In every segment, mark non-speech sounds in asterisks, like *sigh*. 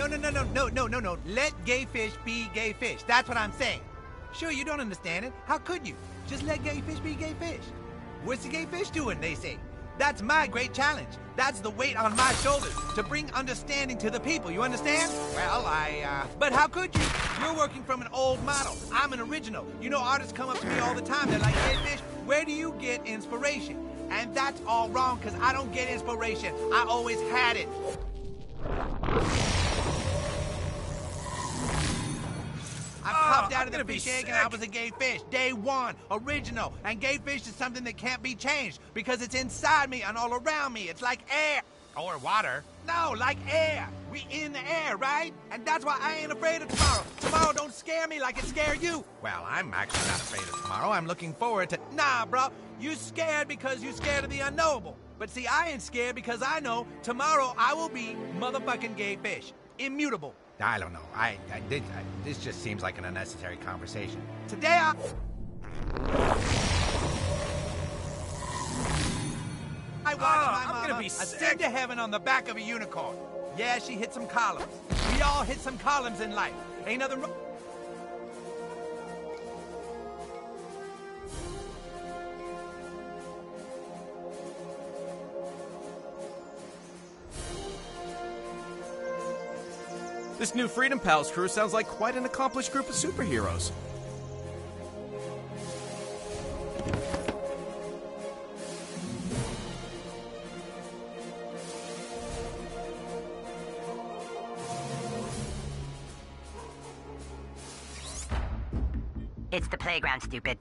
No, no, no, no, no, no, no, no. Let gay fish be gay fish. That's what I'm saying. Sure, you don't understand it. How could you? Just let gay fish be gay fish. What's the gay fish doing, they say? That's my great challenge. That's the weight on my shoulders to bring understanding to the people. You understand? Well, I, uh. But how could you? You're working from an old model. I'm an original. You know, artists come up to me all the time. They're like, hey, fish, where do you get inspiration? And that's all wrong, because I don't get inspiration. I always had it. I popped out I'm of the fish egg and I was a gay fish. Day one, original. And gay fish is something that can't be changed because it's inside me and all around me. It's like air. Or water. No, like air. We in the air, right? And that's why I ain't afraid of tomorrow. Tomorrow don't scare me like it scare you. Well, I'm actually not afraid of tomorrow. I'm looking forward to. Nah, bro. You scared because you scared of the unknowable. But see, I ain't scared because I know tomorrow I will be motherfucking gay fish. Immutable. I don't know. I, I, did, I this just seems like an unnecessary conversation. Today I. I watched Ah, my I'm gonna be sick. to heaven on the back of a unicorn. Yeah, she hit some columns. We all hit some columns in life. Ain't nothing wrong. This new Freedom Pals crew sounds like quite an accomplished group of superheroes. It's the playground, stupid.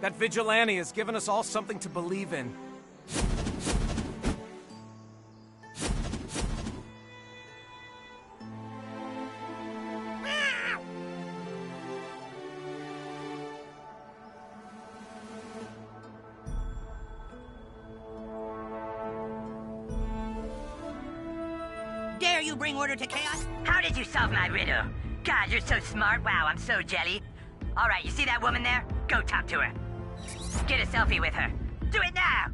That vigilante has given us all something to believe in. Dare you bring order to chaos? How did you solve my riddle? God, you're so smart. Wow, I'm so jelly. All right, you see that woman there? Go talk to her. Get a selfie with her. Do it now.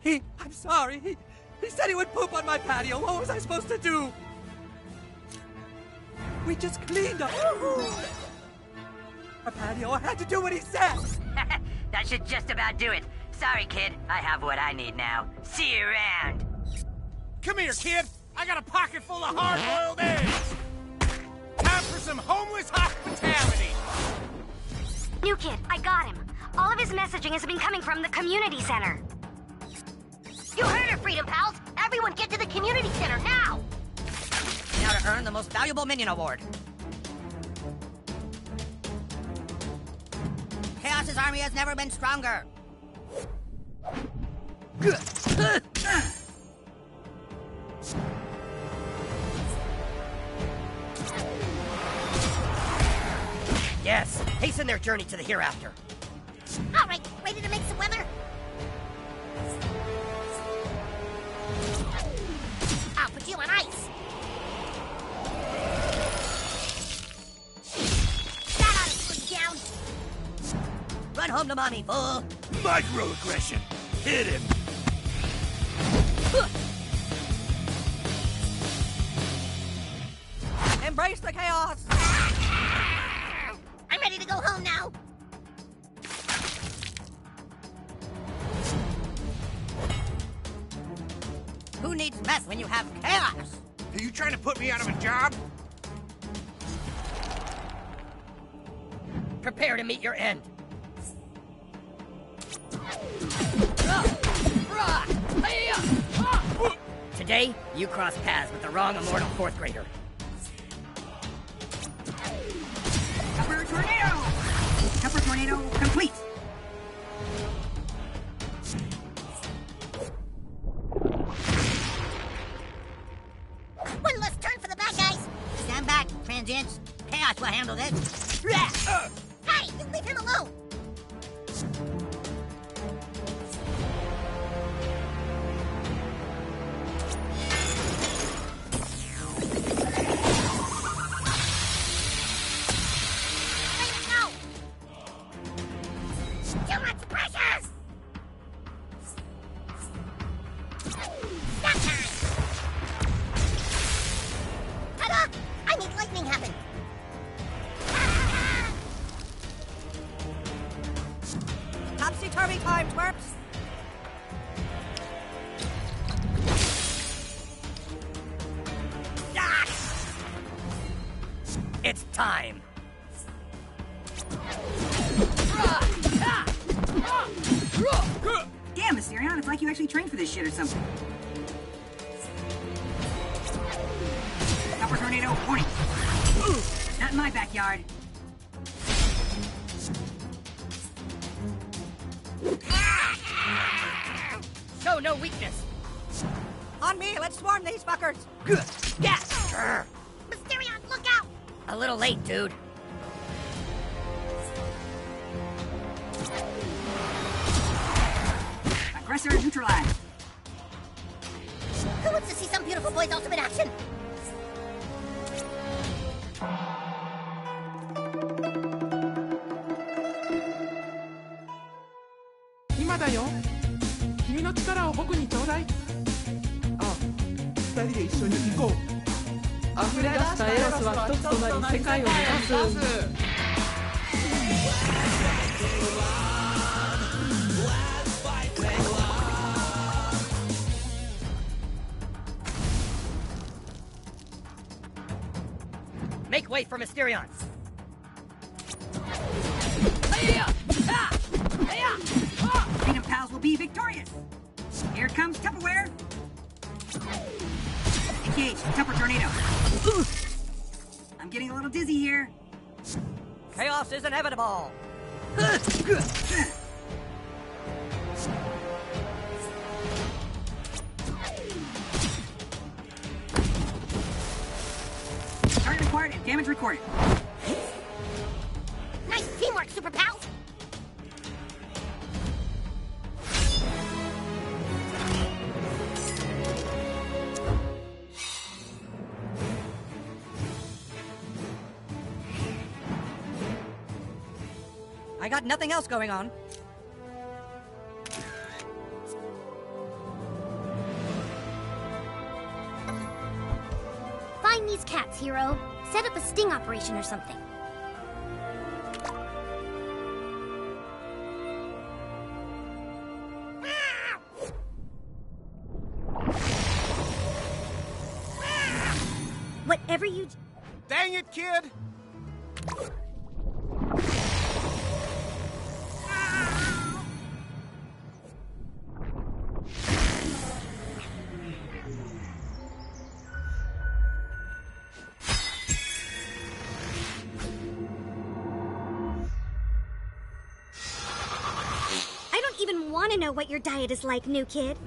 He, I'm sorry. He, he said he would poop on my patio. What was I supposed to do? We just cleaned up. Our patio. I had to do what he said. *laughs* that should just about do it. Sorry, kid. I have what I need now. See you around. Come here, kid. I got a pocket full of hard-boiled eggs. Time for some homeless hospitality. New kid, I got him. All of his messaging has been coming from the community center. You heard her, Freedom Pals! Everyone get to the community center now! Now to earn the most valuable minion award. Chaos's army has never been stronger. Yes, hasten their journey to the hereafter. All right, ready to make some weather? I'll put you on ice. That ought to slow down. Run home to mommy, fool. Microaggression. Hit him. Embrace the chaos. I'm ready to go home now. when you have chaos? Are you trying to put me out of a job? Prepare to meet your end. Today, you cross paths with the wrong immortal fourth grader. Cover tornado! Cover tornado complete! is inevitable. *laughs* nothing else going on. Find these cats, Hero. Set up a sting operation or something. Whatever you... Dang it, kid! your diet is like, new kid.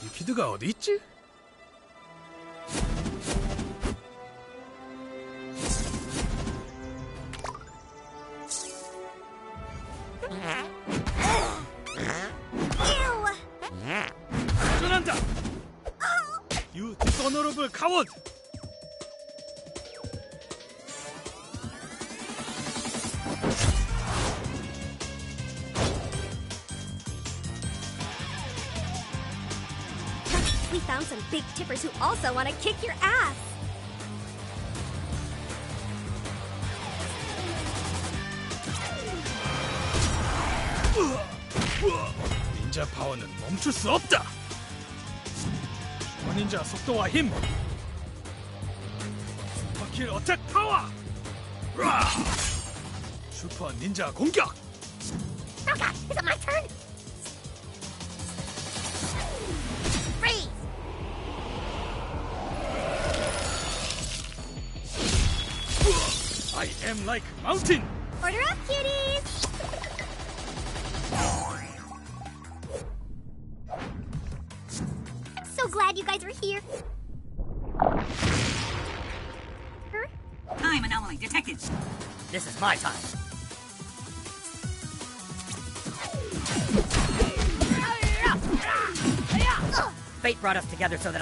雪と川で一致 tippers who also want to kick your ass. 닌자 파워는 멈출 수 없다. 슈퍼닌자 속도와 힘. 슈퍼킬 어택 파워. 슈퍼 닌자 공격.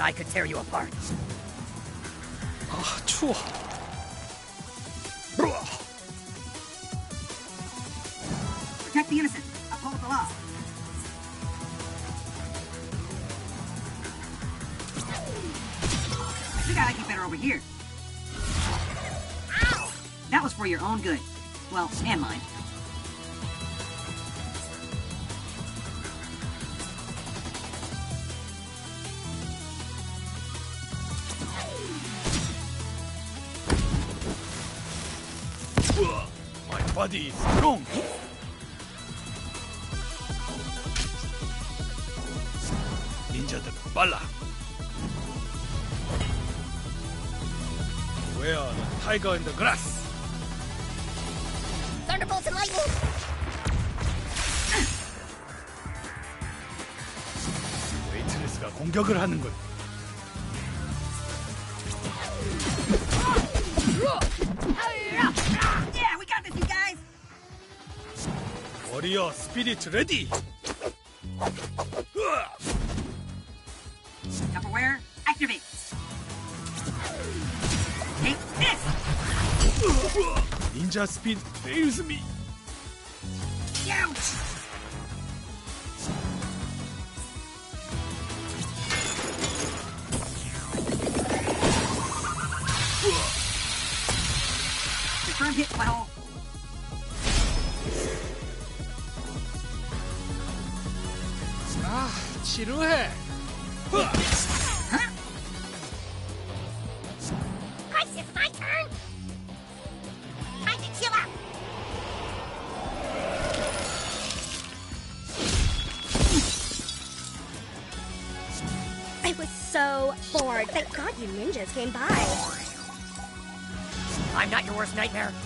I could tear you apart. body strong. 닌자들 빨라. Where are the tiger in the grass? Thunderbolts and lightning. 웨이트레스가 공격을 하는군. 아이! Your spirit ready. Tupperware, activate. Take this! Ninja speed fails me. nightmare.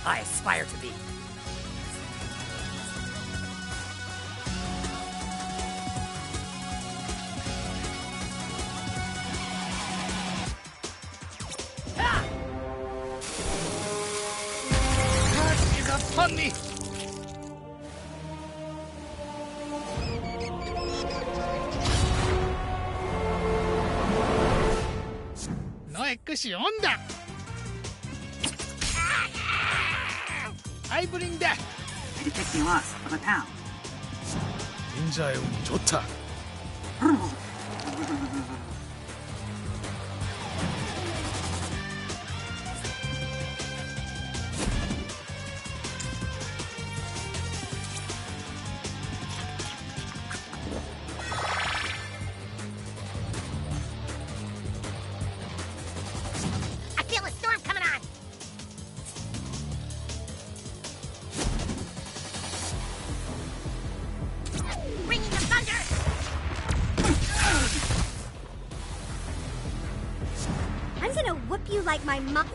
like my mom.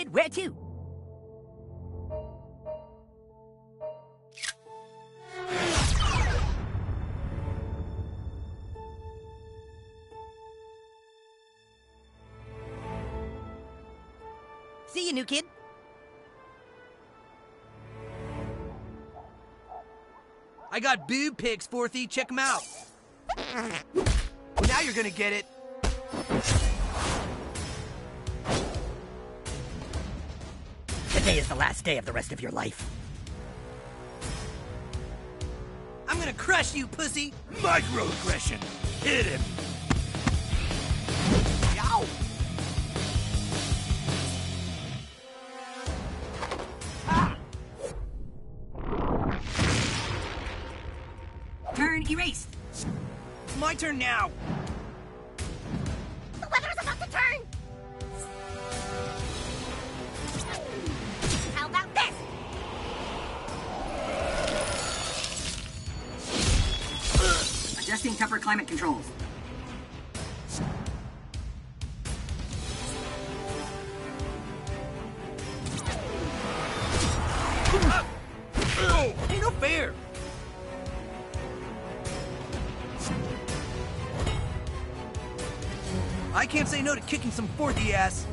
Kid? Where to? See you, new kid. I got boob pics, Fourthy. Check them out. Well, now you're gonna get it. Today is the last day of the rest of your life. I'm gonna crush you, pussy. Microaggression. Hit him. Say no to kicking some Fourthy ass.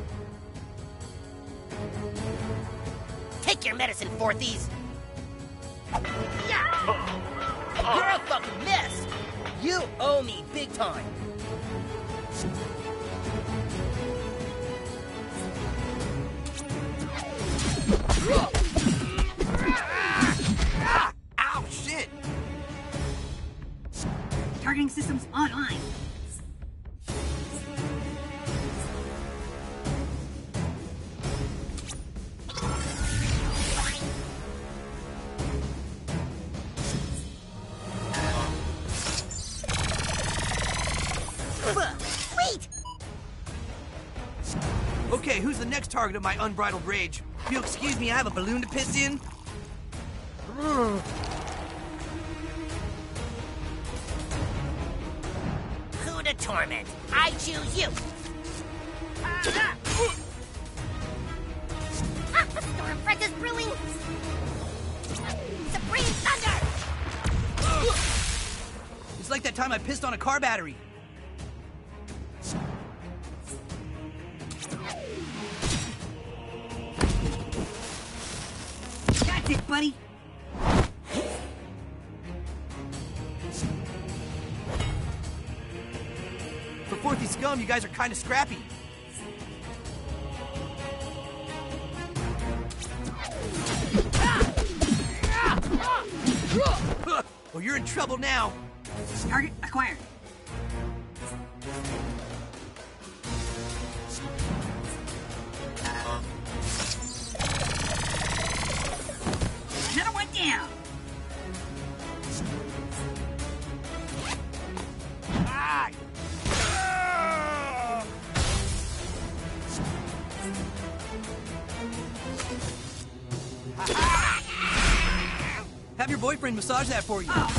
Next target of my unbridled rage? If you'll excuse me, I have a balloon to piss in. Who to torment? I choose you. Ah, the storm is brewing! Supreme Thunder! It's like that time I pissed on a car battery. Kind of scrappy. Massage that for you.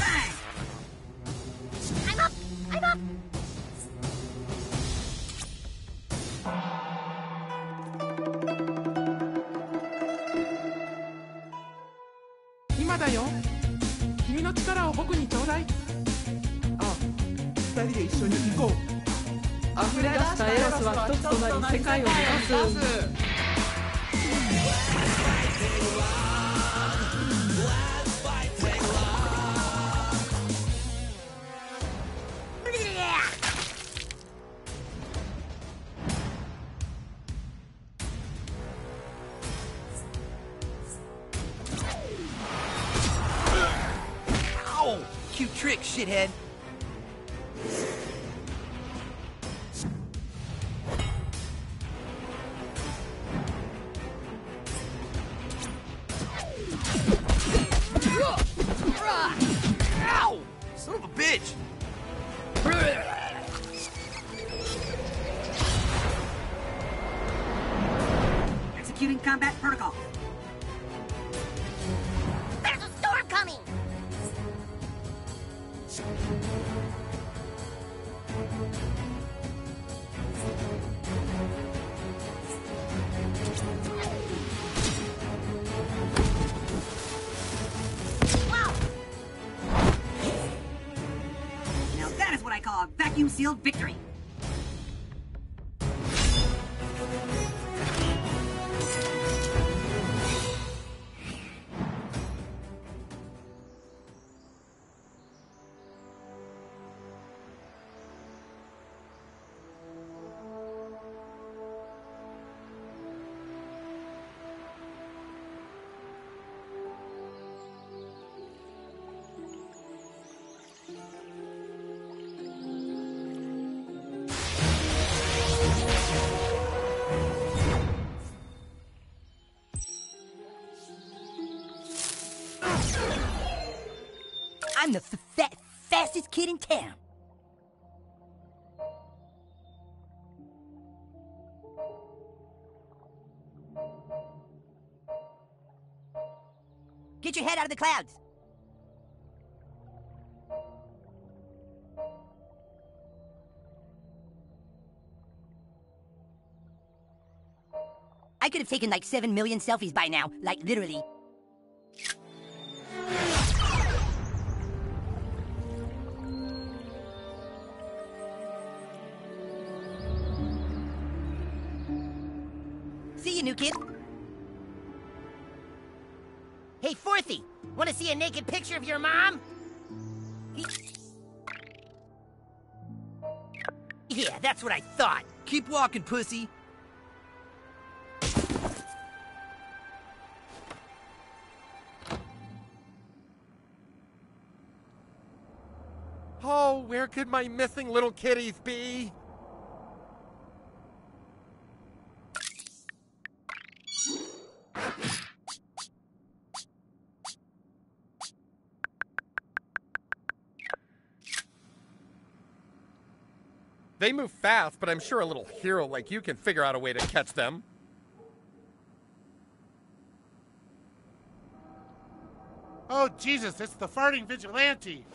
I'm the fa- fastest kid in town. Get your head out of the clouds. I could have taken like 7 million selfies by now, like literally. Hey, Fourthy, want to see a naked picture of your mom? Yeah, that's what I thought. Keep walking, pussy. Oh, where could my missing little kitties be? They move fast, but I'm sure a little hero like you can figure out a way to catch them. Oh, Jesus, it's the farting vigilante.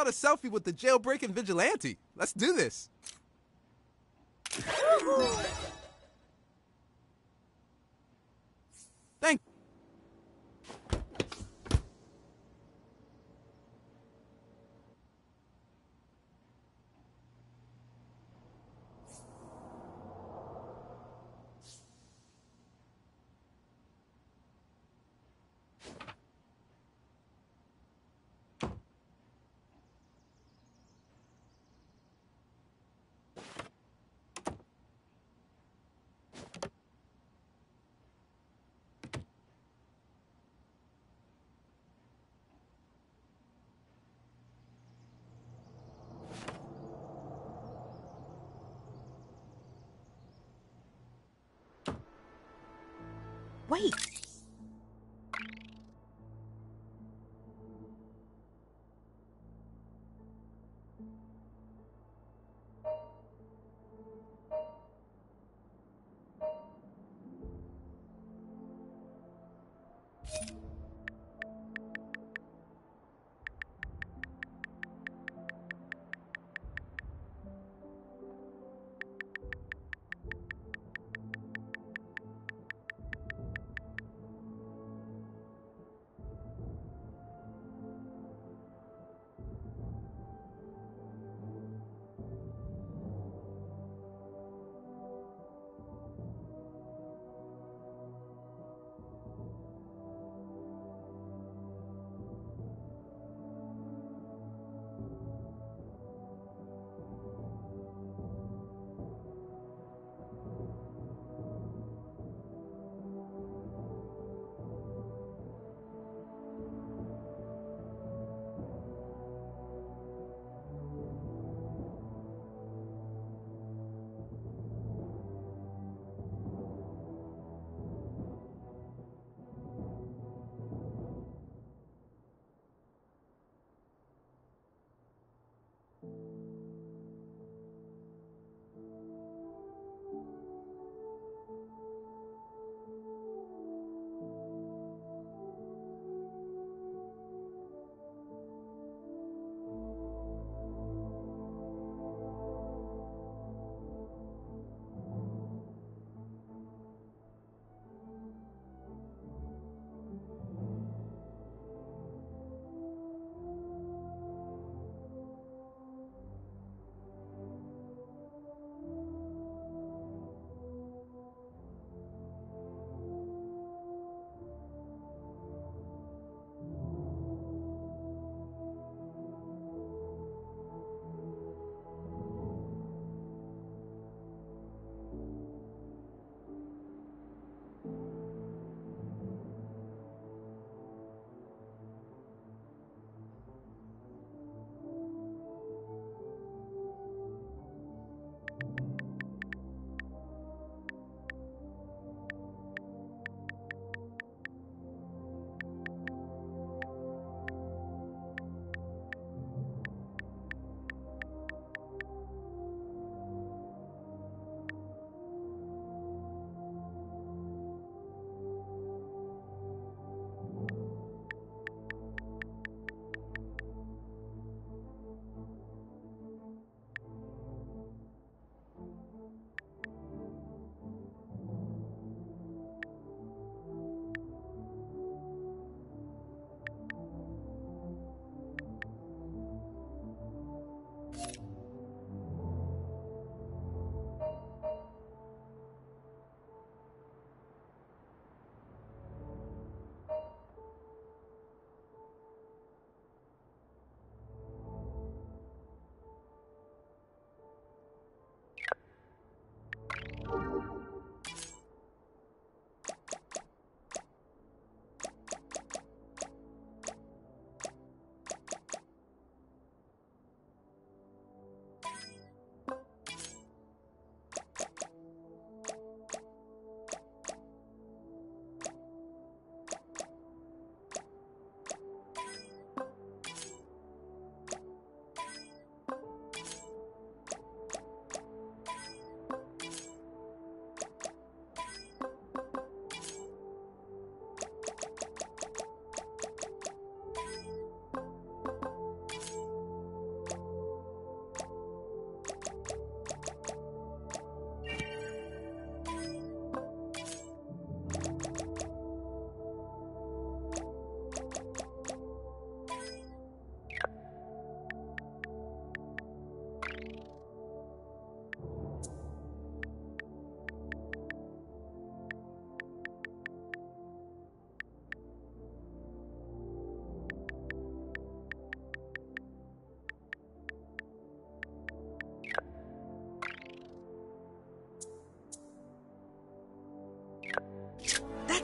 About a selfie with the jailbreaking vigilante? Let's do this.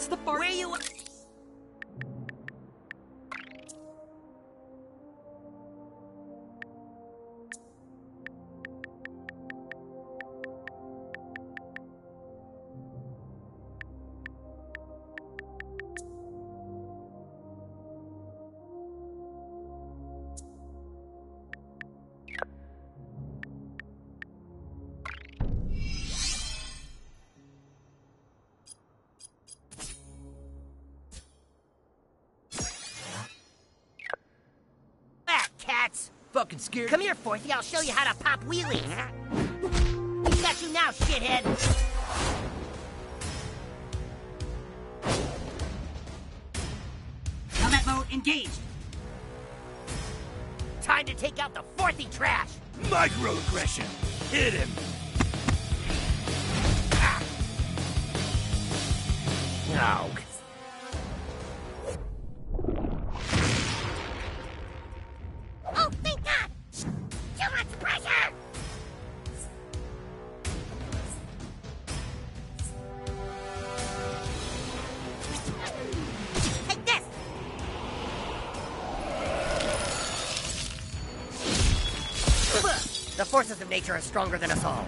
The part. Where you? Ah, cats! Fucking scared. Come here, Forthy. I'll show you how to pop wheelies. We got you now, shithead. Combat mode engaged. Time to take out the Forthy trash. Microaggression. Hit him. No. Are stronger than us all.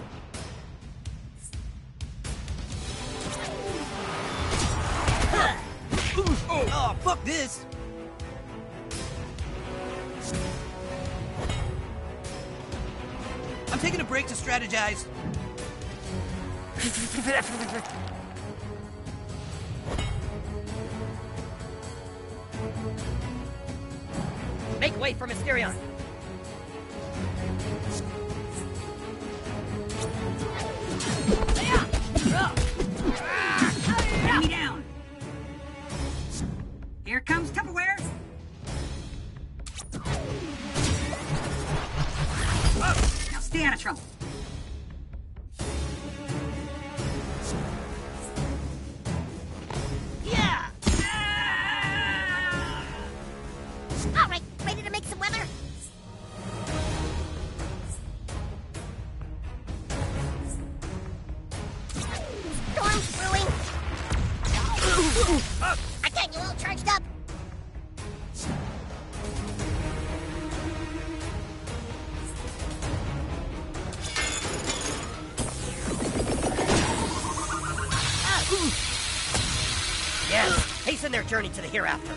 Journey to the hereafter.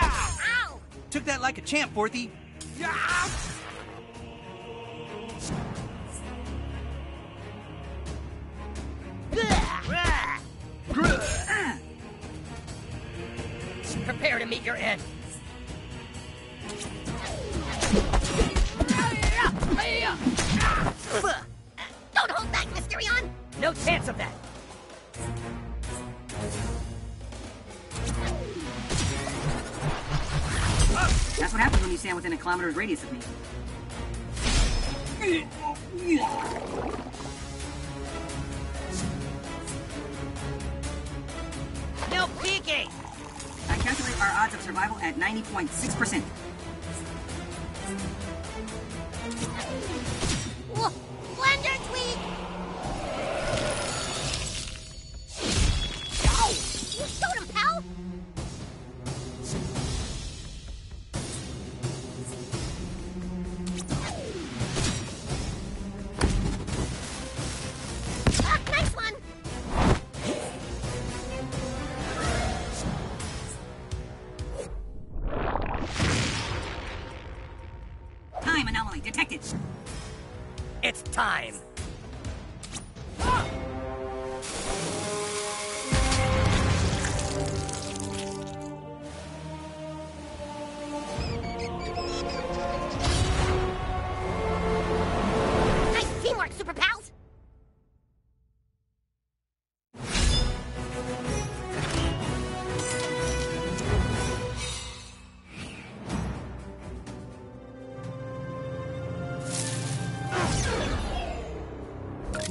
Ow! Took that like a champ, Forthy. Stand kilometer's radius of me.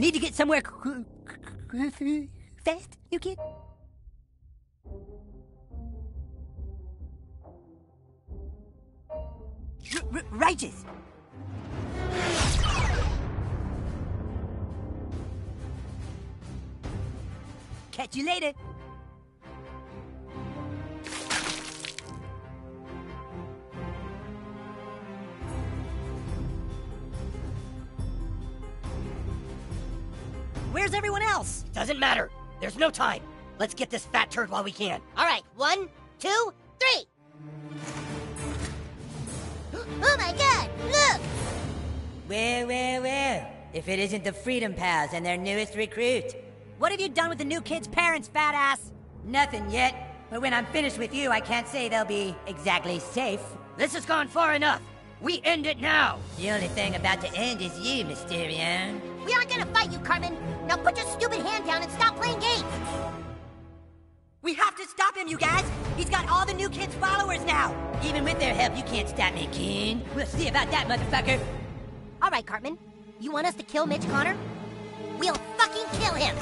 Need to get somewhere fast, new kid? No time. Let's get this fat turd while we can. All right, one, two, three. *gasps* Oh my god, look! Well, well, well. If it isn't the Freedom Pals and their newest recruit. What have you done with the new kid's parents, fat ass? Nothing yet. But when I'm finished with you, I can't say they'll be exactly safe. This has gone far enough. We end it now. The only thing about to end is you, Mysterion. We aren't gonna fight you, Cartman. Now put your stupid hand down and stop playing games. We have to stop him, you guys! He's got all the new kids' followers now! Even with their help, you can't stop me, King. We'll see about that, motherfucker. All right, Cartman. You want us to kill Mitch Conner? We'll fucking kill him!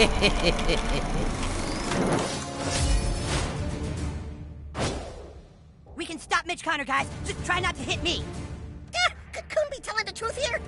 *laughs* we can stop Mitch Conner, guys. Just try not to hit me. Ah, Cocoon be telling the truth here?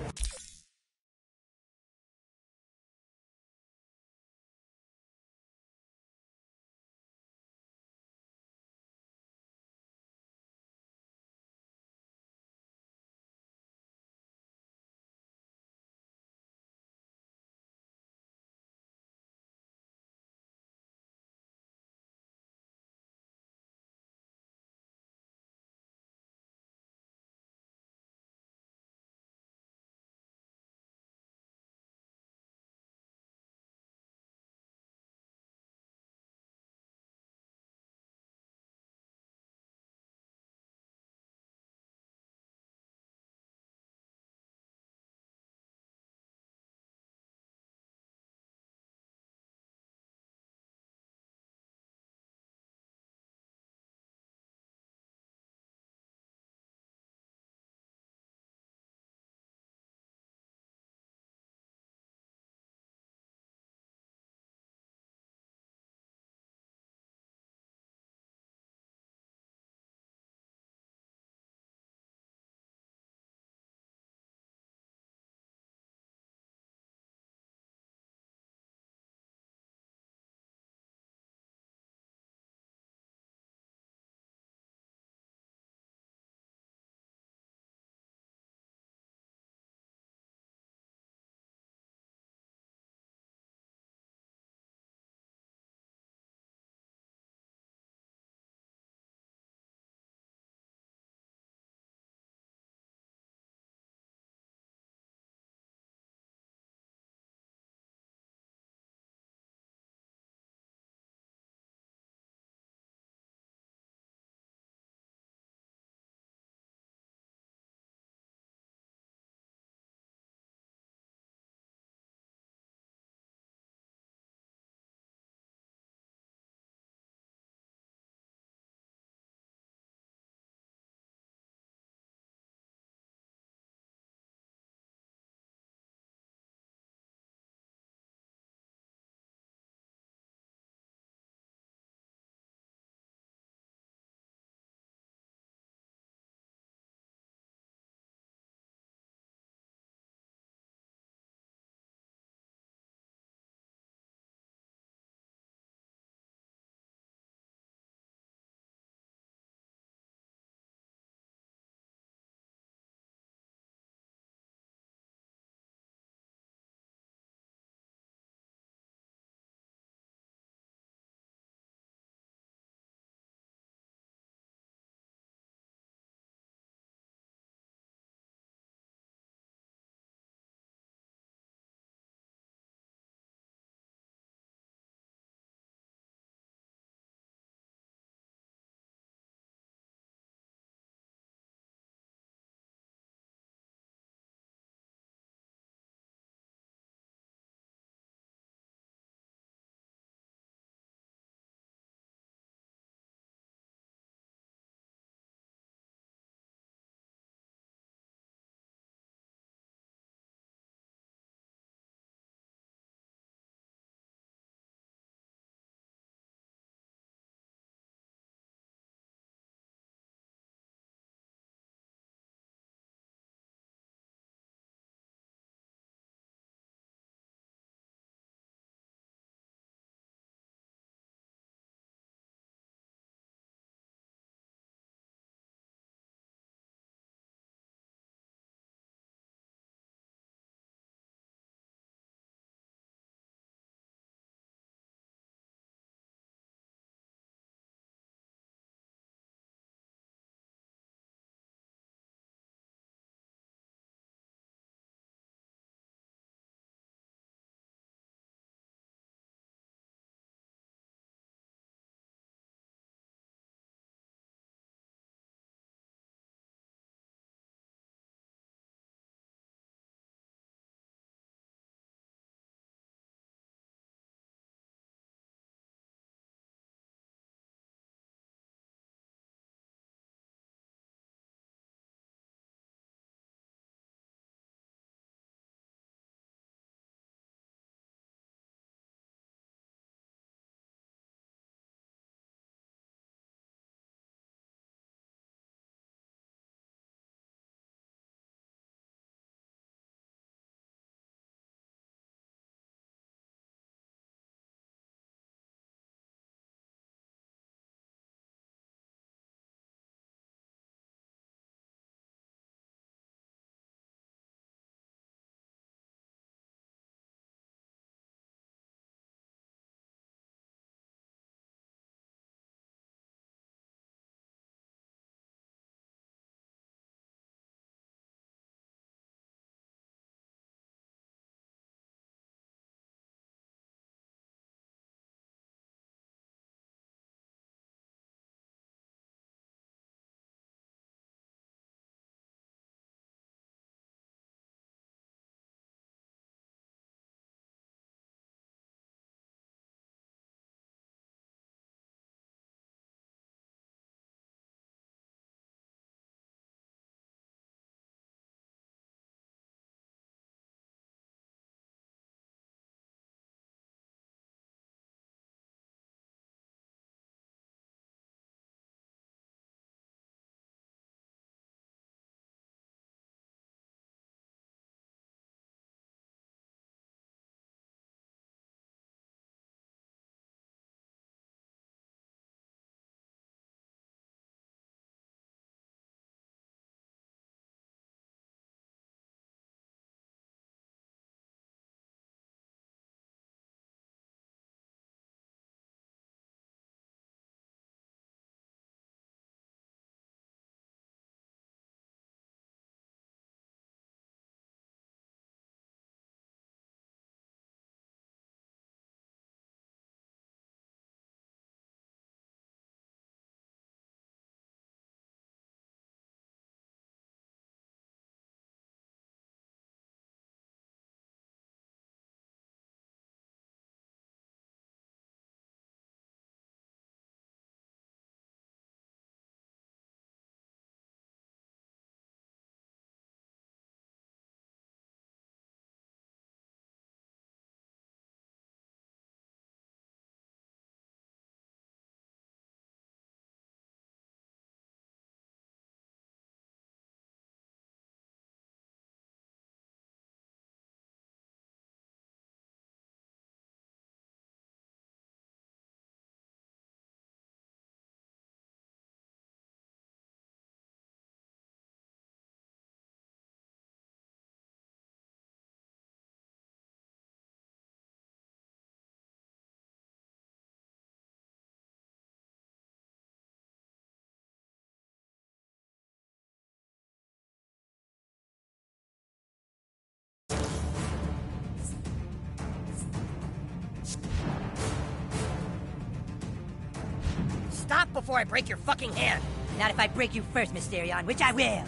Stop before I break your fucking hand. Not if I break you first, Mysterion, which I will.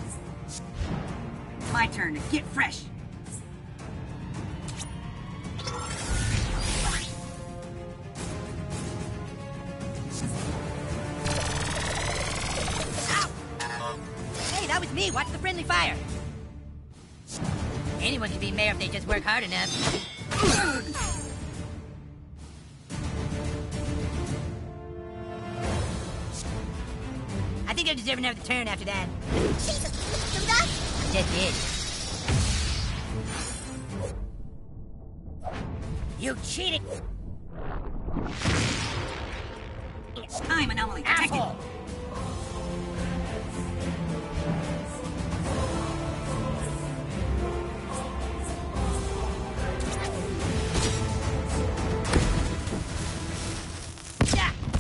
My turn to get fresh. Hey, that was me. Watch the friendly fire. Anyone can be mayor if they just work hard enough. Deserve another turn after that. Jesus, do that? Just did. You cheated! It's time, Anomaly. Detected. Asshole!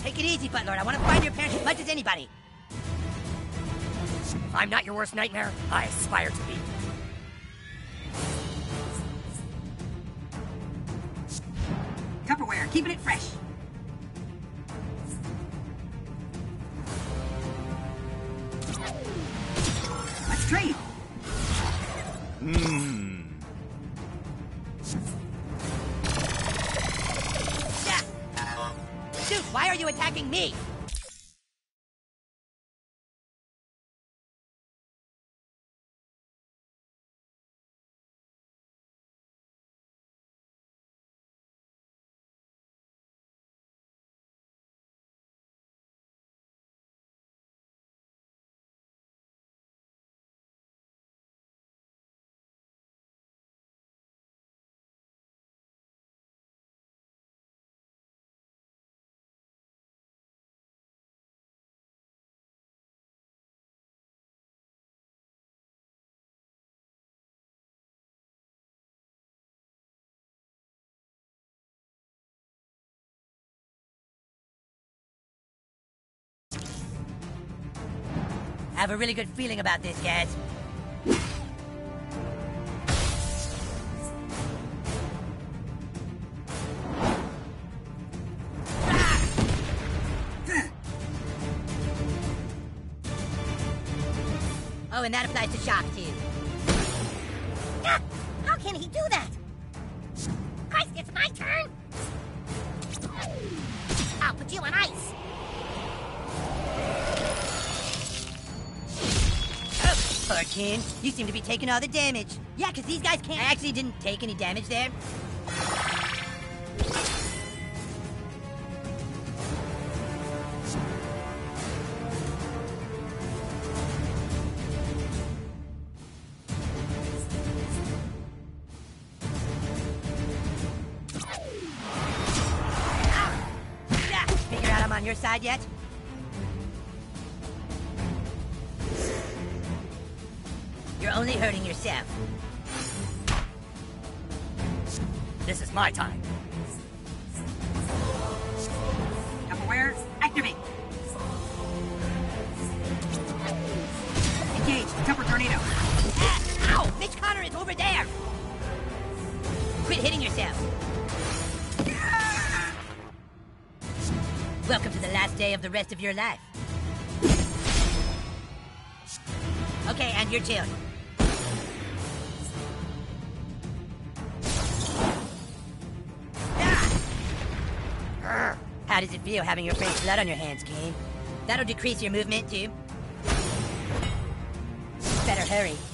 Take it easy, Buttlord. I want to find your parents as much as anybody. If I'm not your worst nightmare, I aspire to be. Tupperware, keeping it fresh. Let's trade. Hmm. Yeah. Dude, why are you attacking me? Have a really good feeling about this, guys. Ah! Oh, and that applies to shock, too. You seem to be taking all the damage. Yeah, because these guys can't... I actually didn't take any damage there. Your life. Okay, and your chill. Ah! How does it feel having your friend's blood on your hands, Kane? That'll decrease your movement, too. Better hurry. "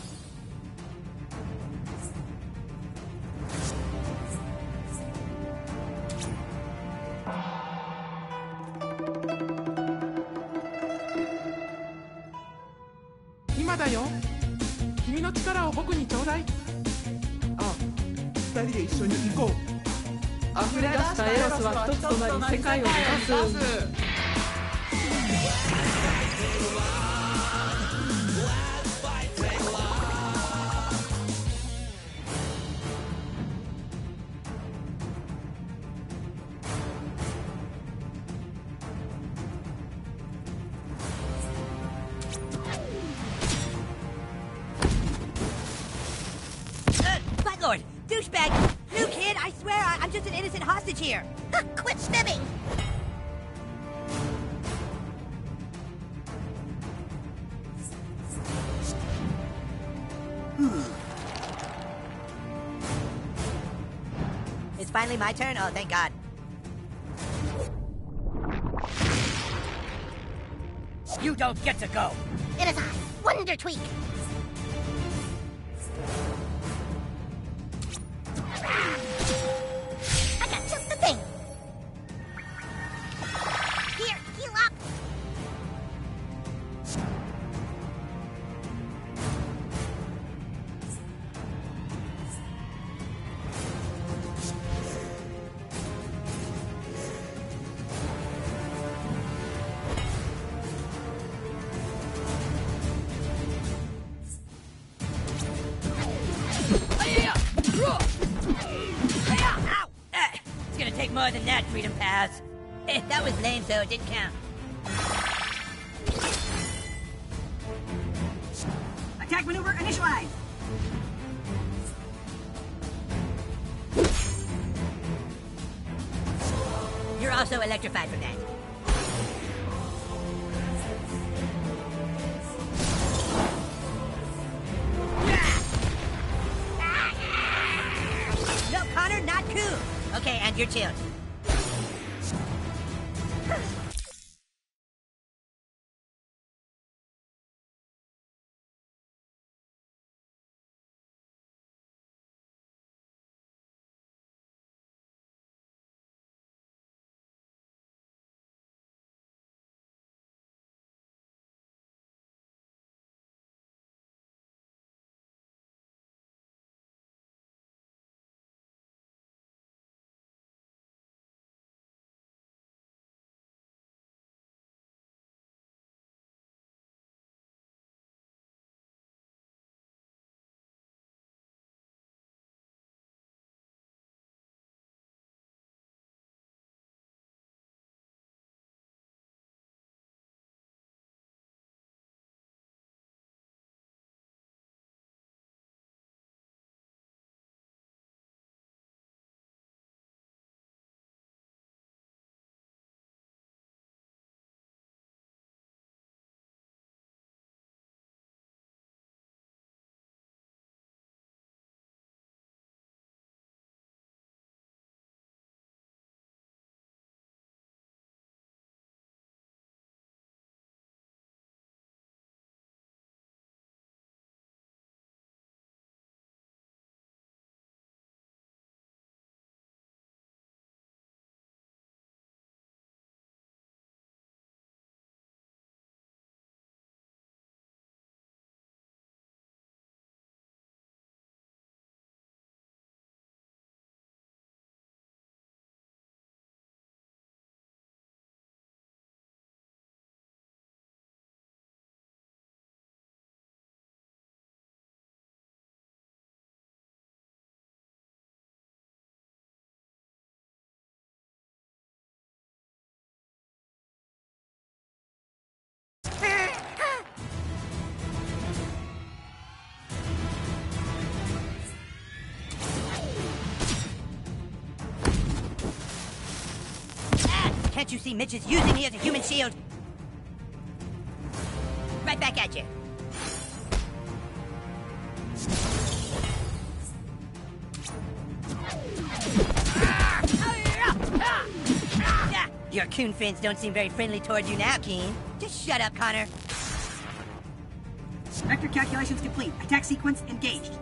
finally my turn? Oh, thank God. You don't get to go. Attack maneuver initialized. You're also electrified from that. No, Conner, not cool. Okay, and you're chilled. You see Mitch is using me as a human shield? Right back at you. Your coon friends don't seem very friendly toward you now, Keen. Just shut up, Conner. Vector calculations complete. Attack sequence engaged.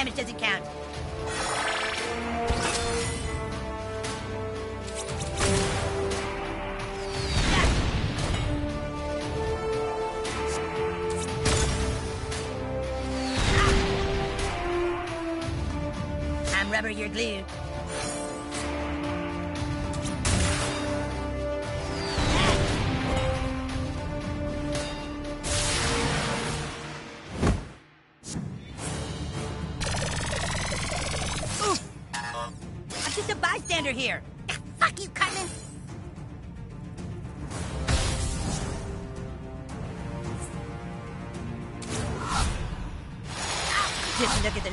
Damage doesn't count.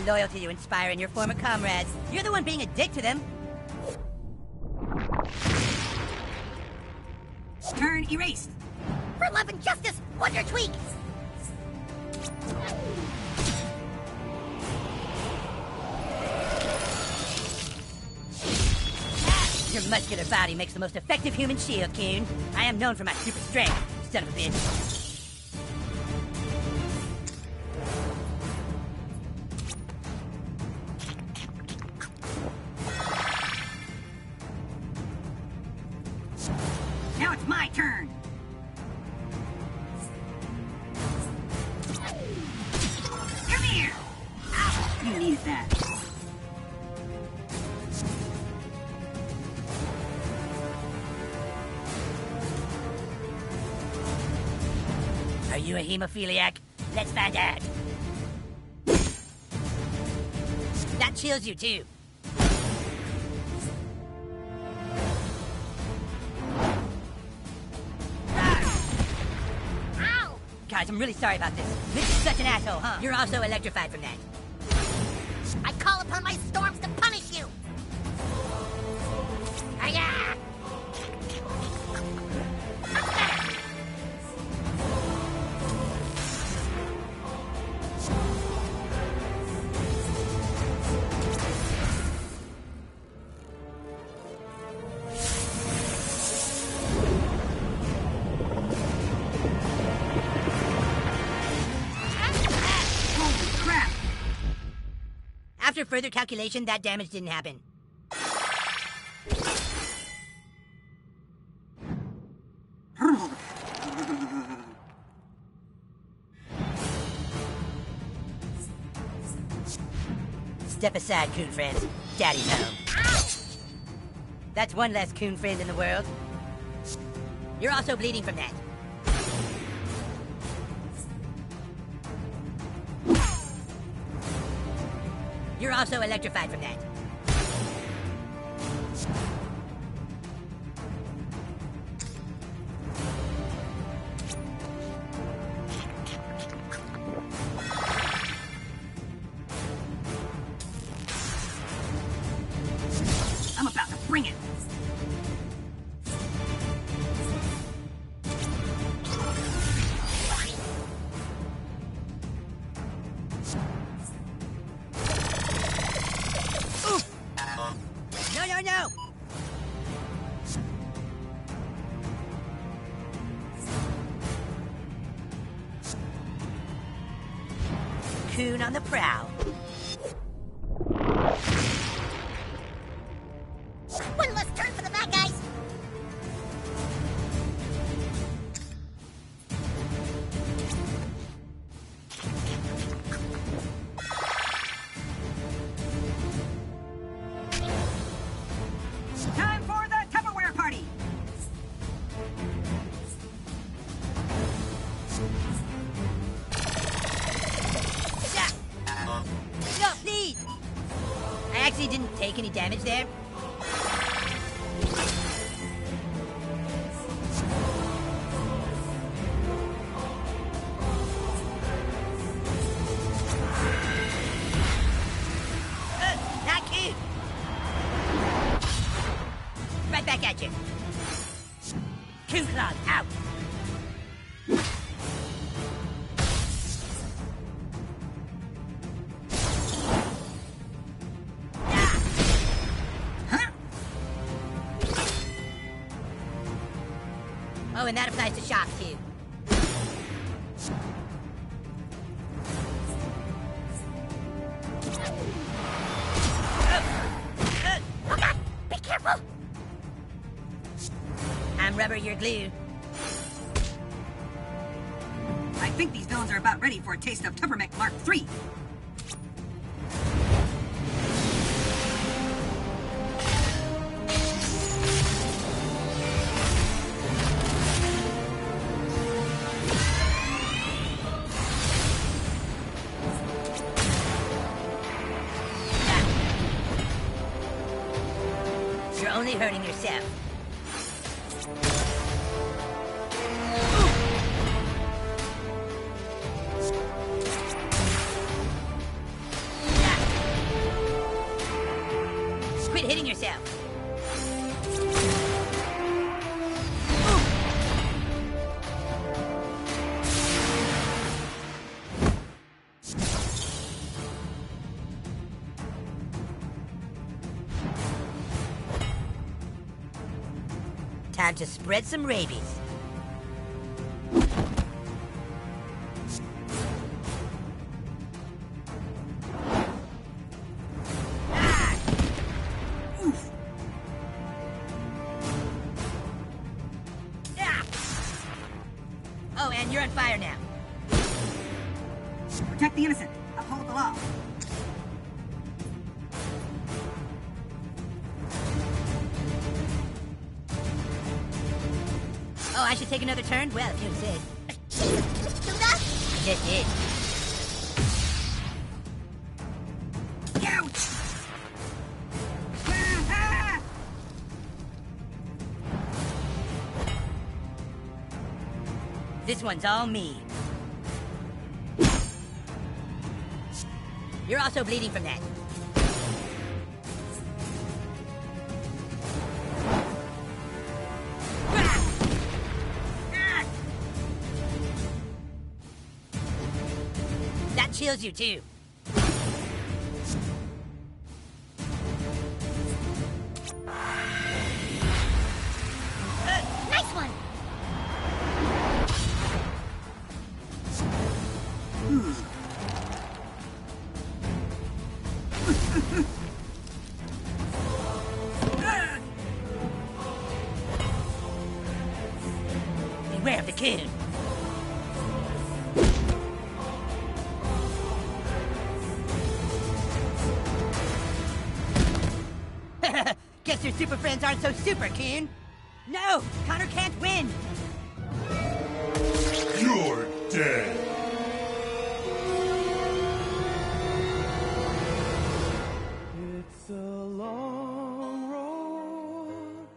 Loyalty you inspire in your former comrades. You're the one being a dick to them. Turn erased. For love and justice, Wonder Tweek. Your muscular body makes the most effective human shield, Coon. I am known for my super strength, son of a bitch. Hemophiliac? Let's find out. That chills you too. Ow! Guys, I'm really sorry about this. This is such an asshole, huh? You're also electrified from that. Further calculation, that damage didn't happen. Step aside, coon friends. Daddy's home. That's one less coon friend in the world. You're also bleeding from that. Also electrified from that. And that to spread some rabies. Another? Well, did. Ouch! This one's all me. You're also bleeding from that. Chills you too. No, can't win. You're dead. It's a long road.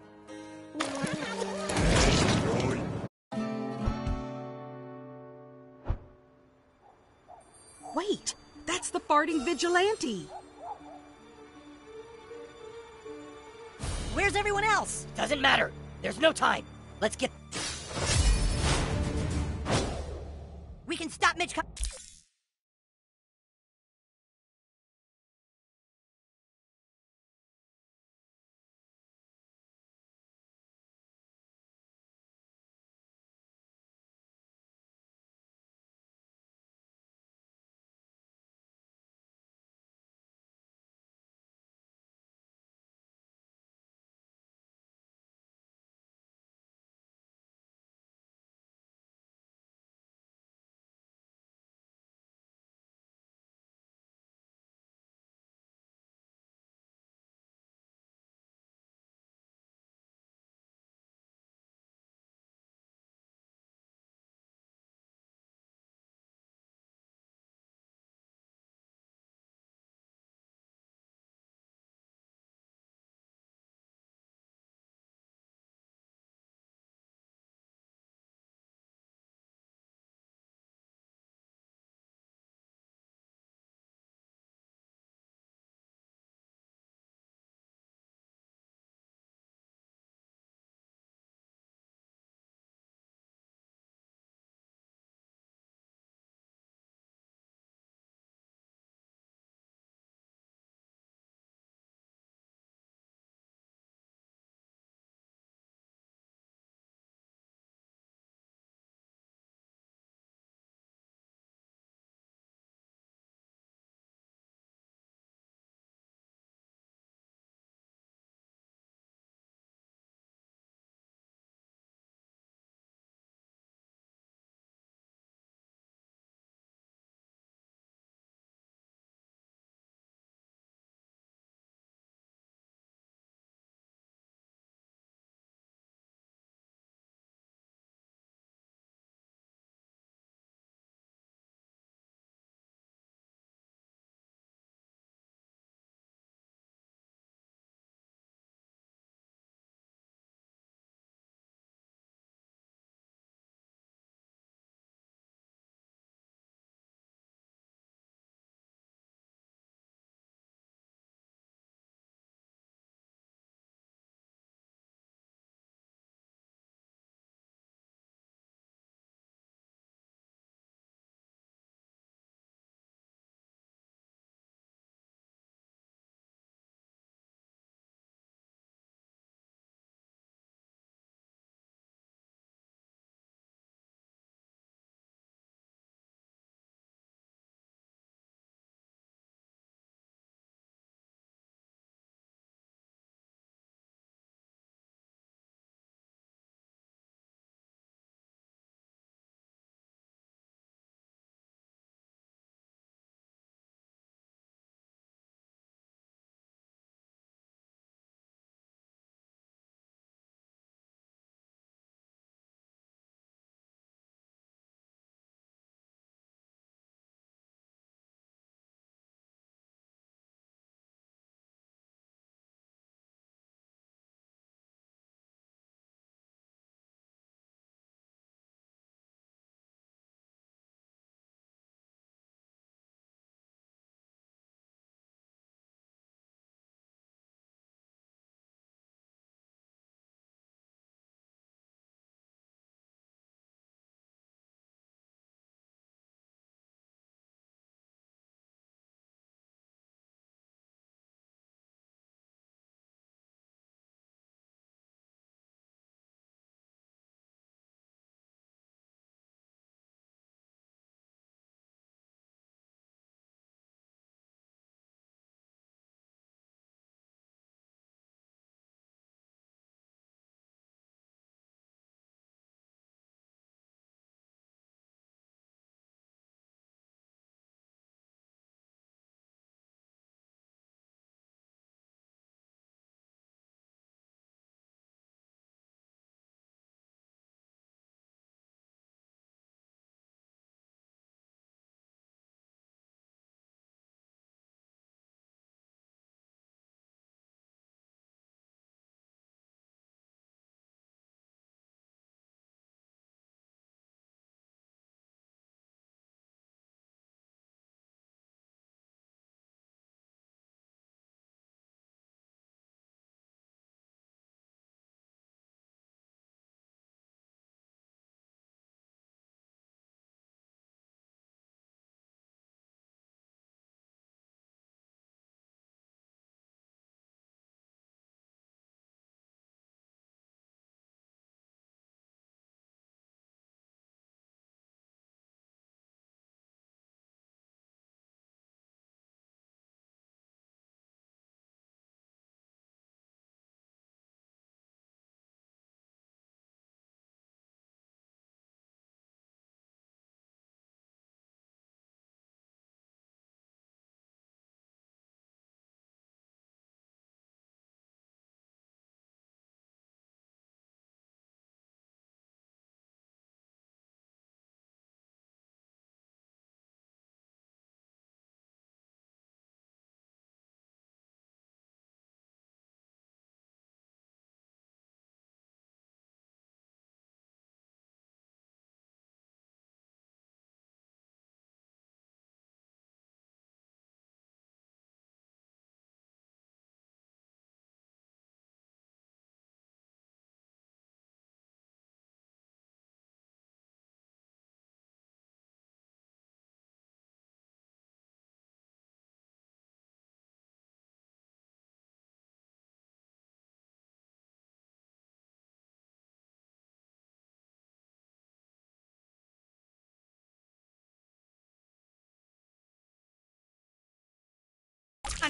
Wait, that's the farting vigilante. Where's everyone else? Doesn't matter. There's no time. Let's get.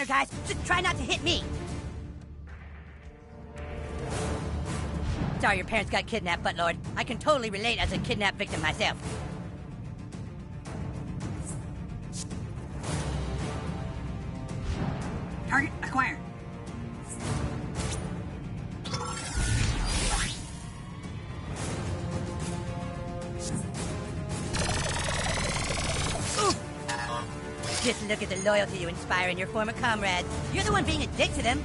Conner, guys. Just try not to hit me. Sorry your parents got kidnapped, but Lord, I can totally relate as a kidnapped victim myself. Target acquired. Look at the loyalty you inspire in your former comrades. You're the one being a dick to them.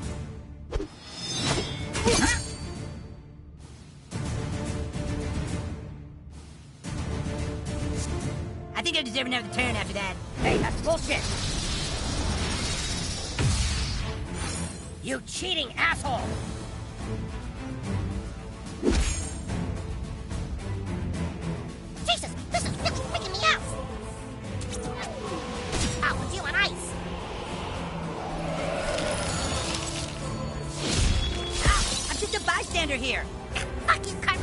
I think I deserve another turn after that. Hey, that's bullshit. You cheating asshole! Bystander here. Fuck you,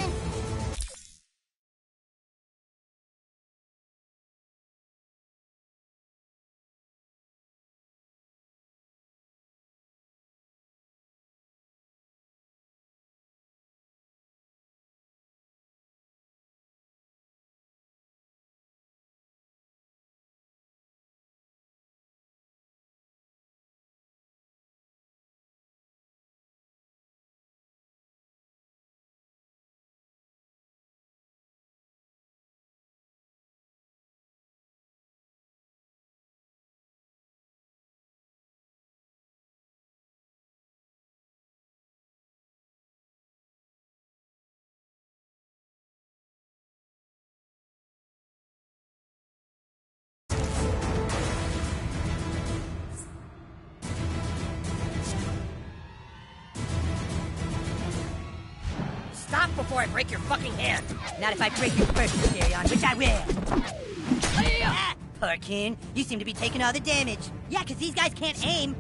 I break your fucking hand! Not if I break you first, Mysterion, which I will. Coon. You seem to be taking all the damage. Yeah, because these guys can't aim.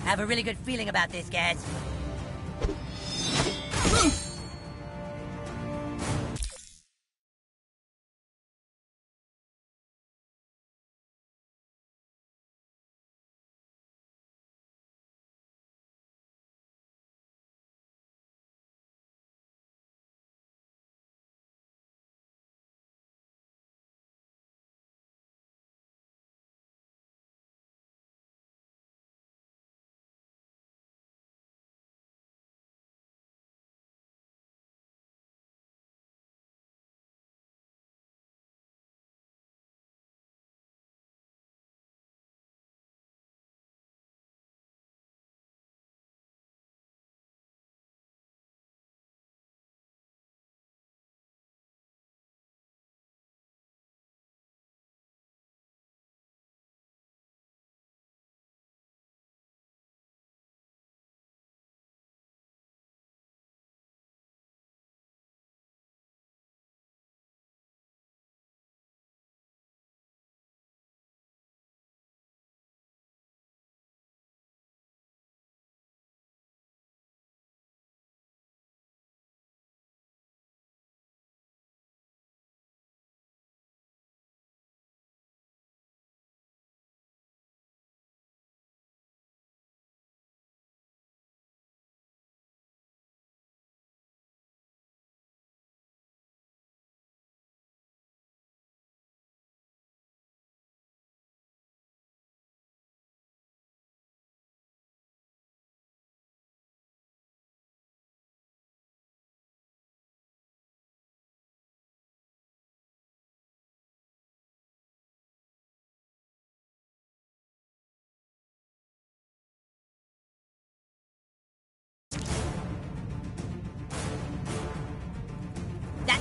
I have a really good feeling about this, guys.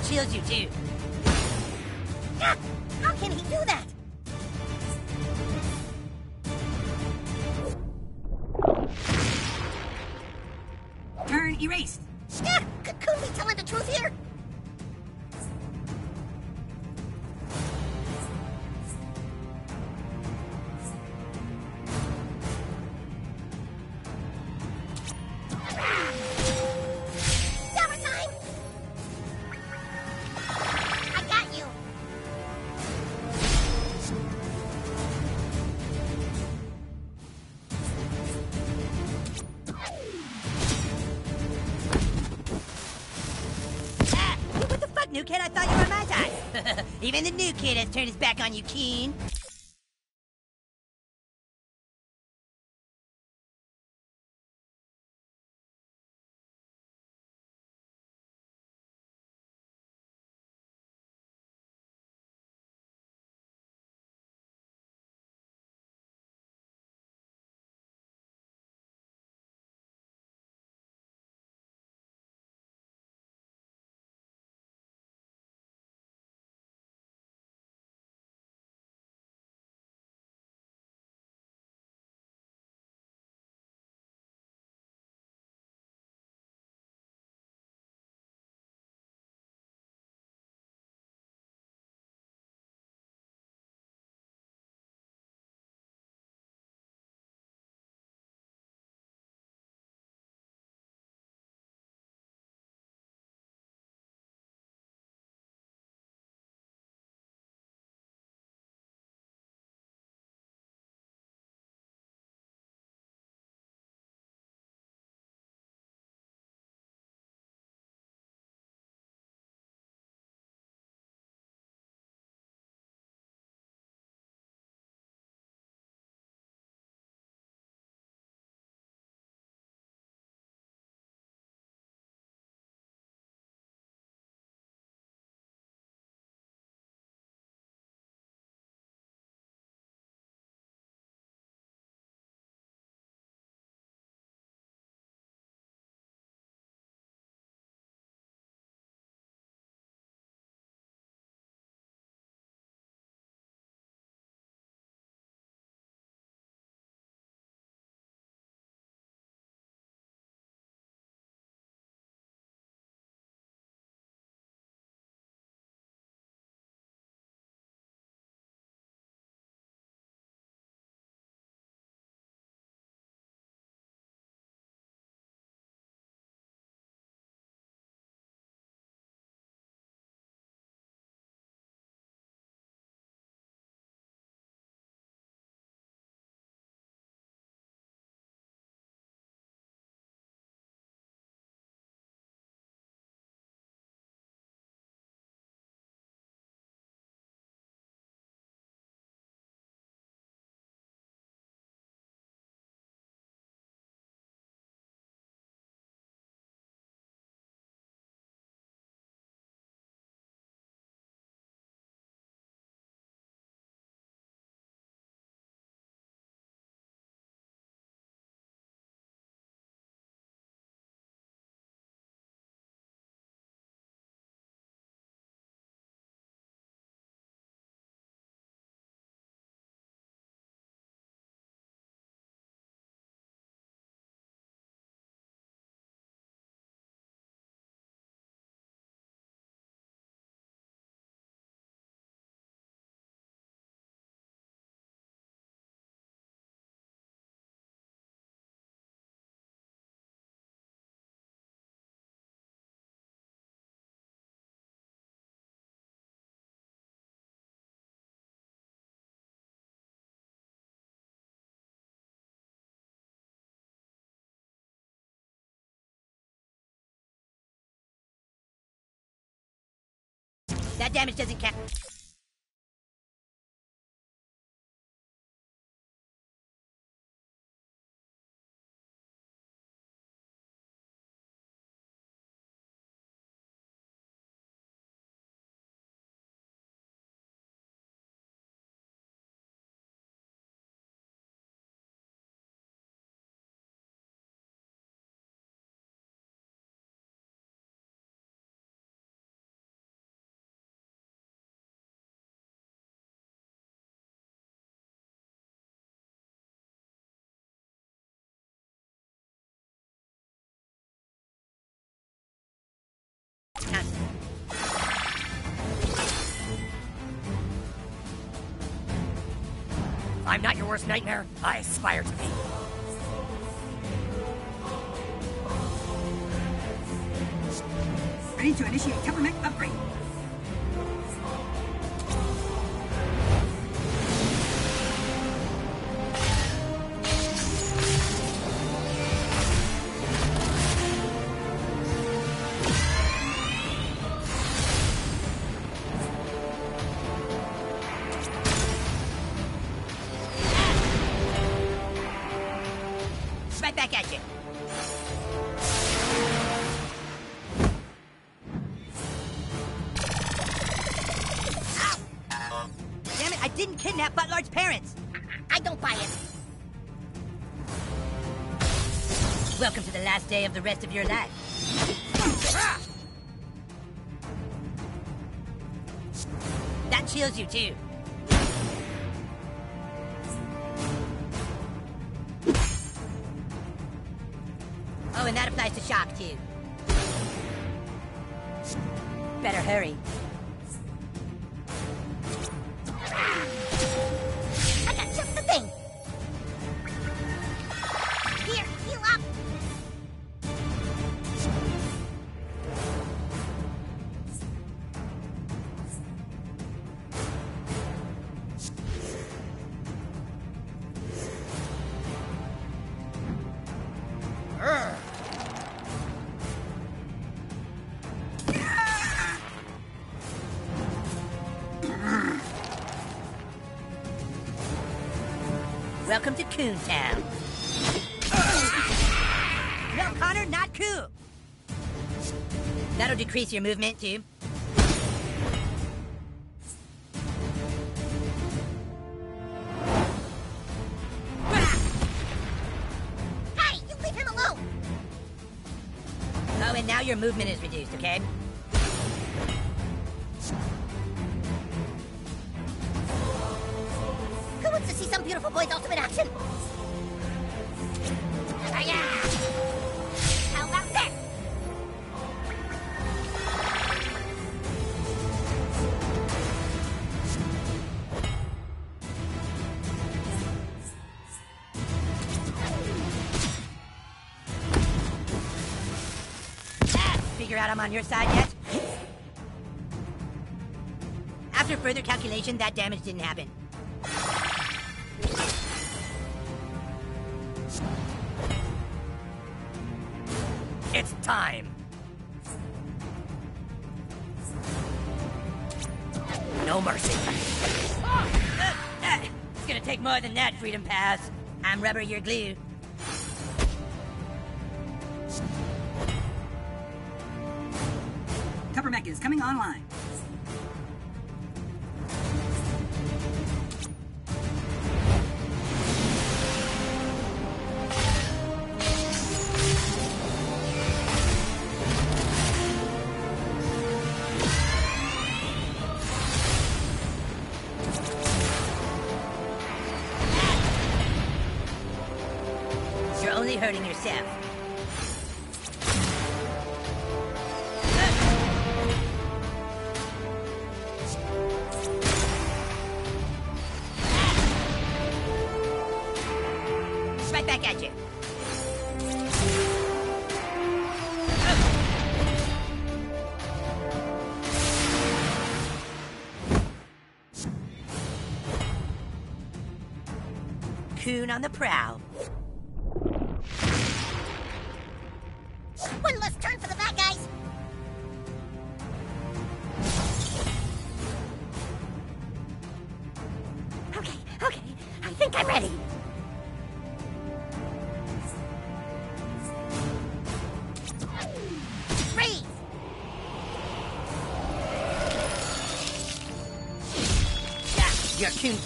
Chills you too. Ah, How can he do that? Turn erased. Ah, c- couldn't we telling the truth here? Kid? I thought you were my. *laughs* Even the new kid has turned his back on you, Keen. That damage doesn't count. I'm not your worst nightmare. I aspire to be. Ready to initiate temperament upgrade. Life. That chills you too. Oh, and that applies to shock too. Better hurry. Welcome to Coontown. No, Conner, not cool. That'll decrease your movement too. On your side yet? After further calculation, that damage didn't happen. It's time. No mercy. Uh, uh, it's gonna take more than that, Freedom Pals. I'm rubber, you're glue. Online. You're only hurting yourself. On the prowl.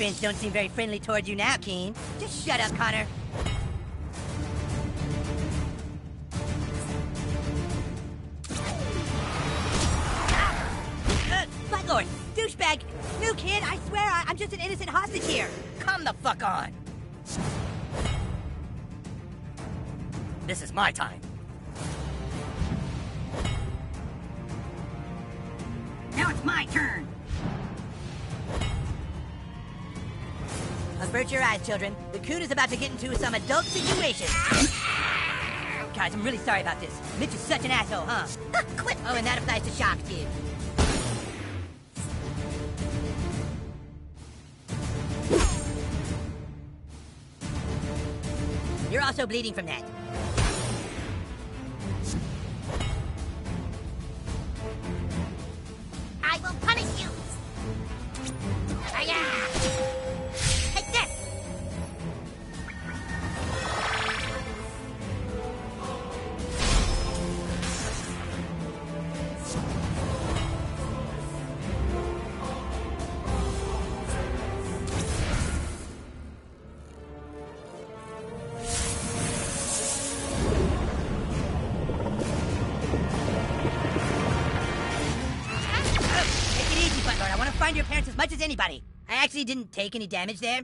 Don't seem very friendly towards you now, Keen. Just shut up, Conner. Children. The coon is about to get into some adult situation. Guys, I'm really sorry about this. Mitch is such an asshole, huh? *laughs* Quit. Oh, and that applies to Shock, too. You're also bleeding from that. Take any damage there.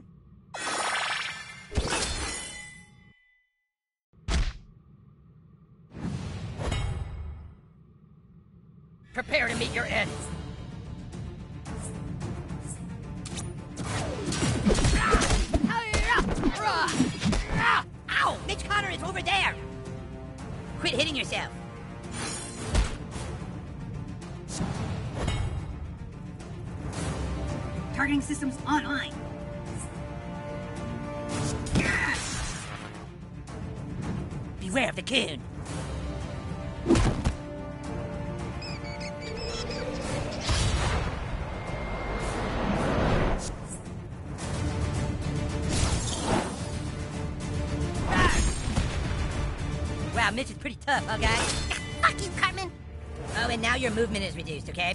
Okay?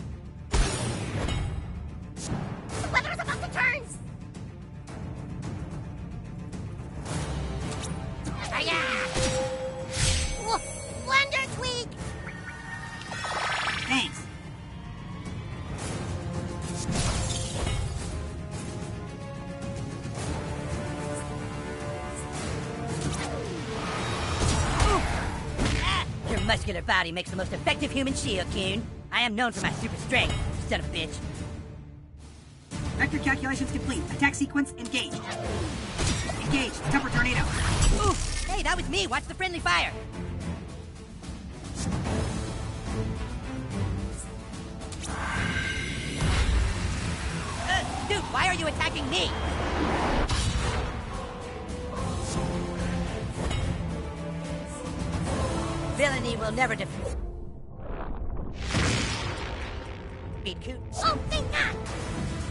The weather's about to turn. Hiya! Wonder Tweek! Thanks. Ah, Your muscular body makes the most effective human shield, Coon. I am known for my super strength, son of a bitch. Vector calculations complete. Attack sequence engaged. Engaged. Temper tornado. Oof! Hey, that was me. Watch the friendly fire. Uh, dude, why are you attacking me? Villainy will never defeat. Oh, thank God!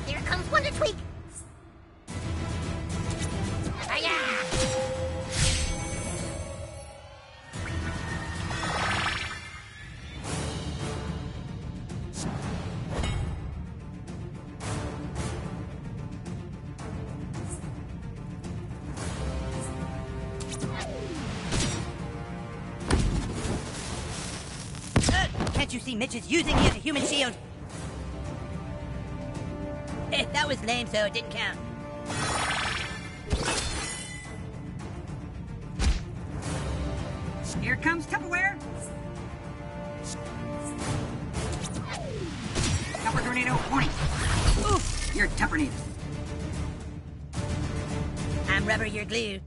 Here comes Wonder Tweek! It didn't count. Here comes Tupperware. Tupper tornado warning. Oof! You're Tuppernated. I'm rubber, you're glue.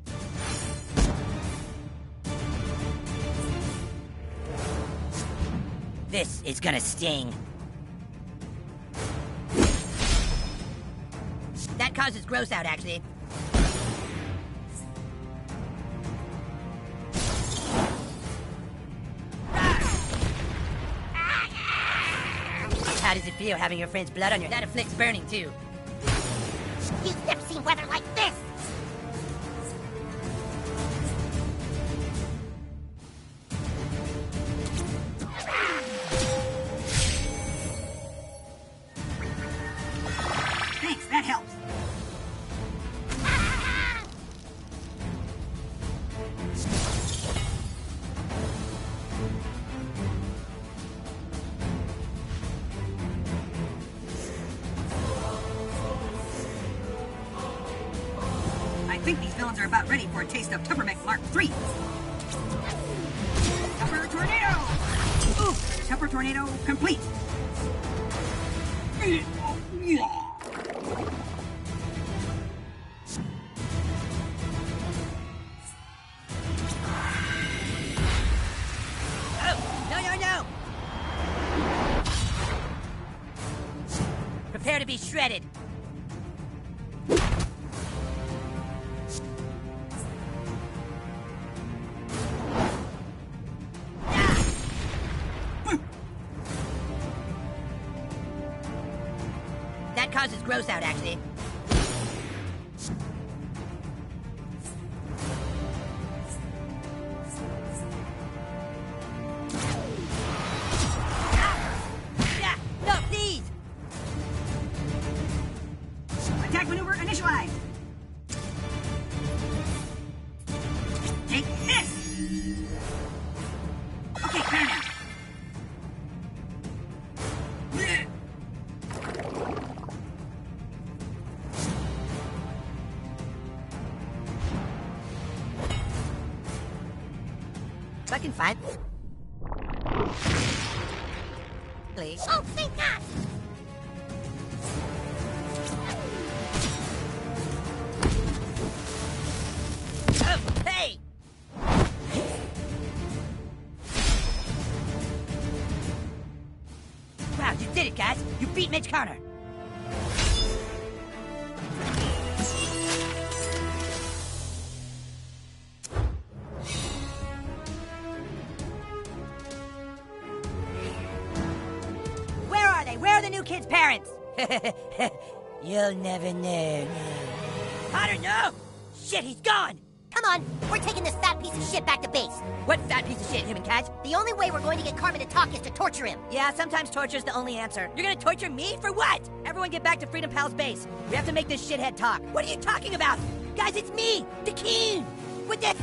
This is gonna sting. Gross out, actually. How does it feel having your friend's blood on your... That afflicts burning, too. You've never seen can find. Kids' parents? *laughs* You'll never know. Conner, no! Shit, he's gone! Come on, we're taking this fat piece of shit back to base. What fat piece of shit, human catch? The only way we're going to get Cartman to talk is to torture him. Yeah, sometimes torture's the only answer. You're gonna torture me for what? Everyone get back to Freedom Pal's base. We have to make this shithead talk. What are you talking about? Guys, it's me, the king! With the...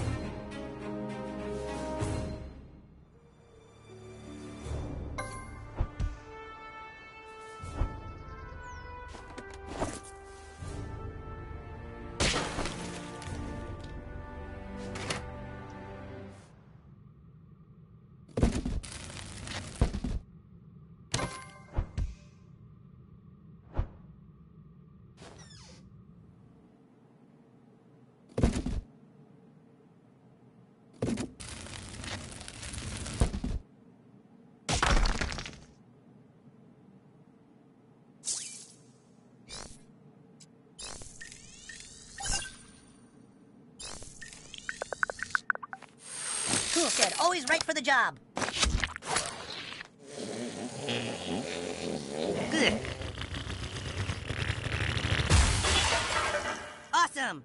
right for the job. Ugh. Awesome!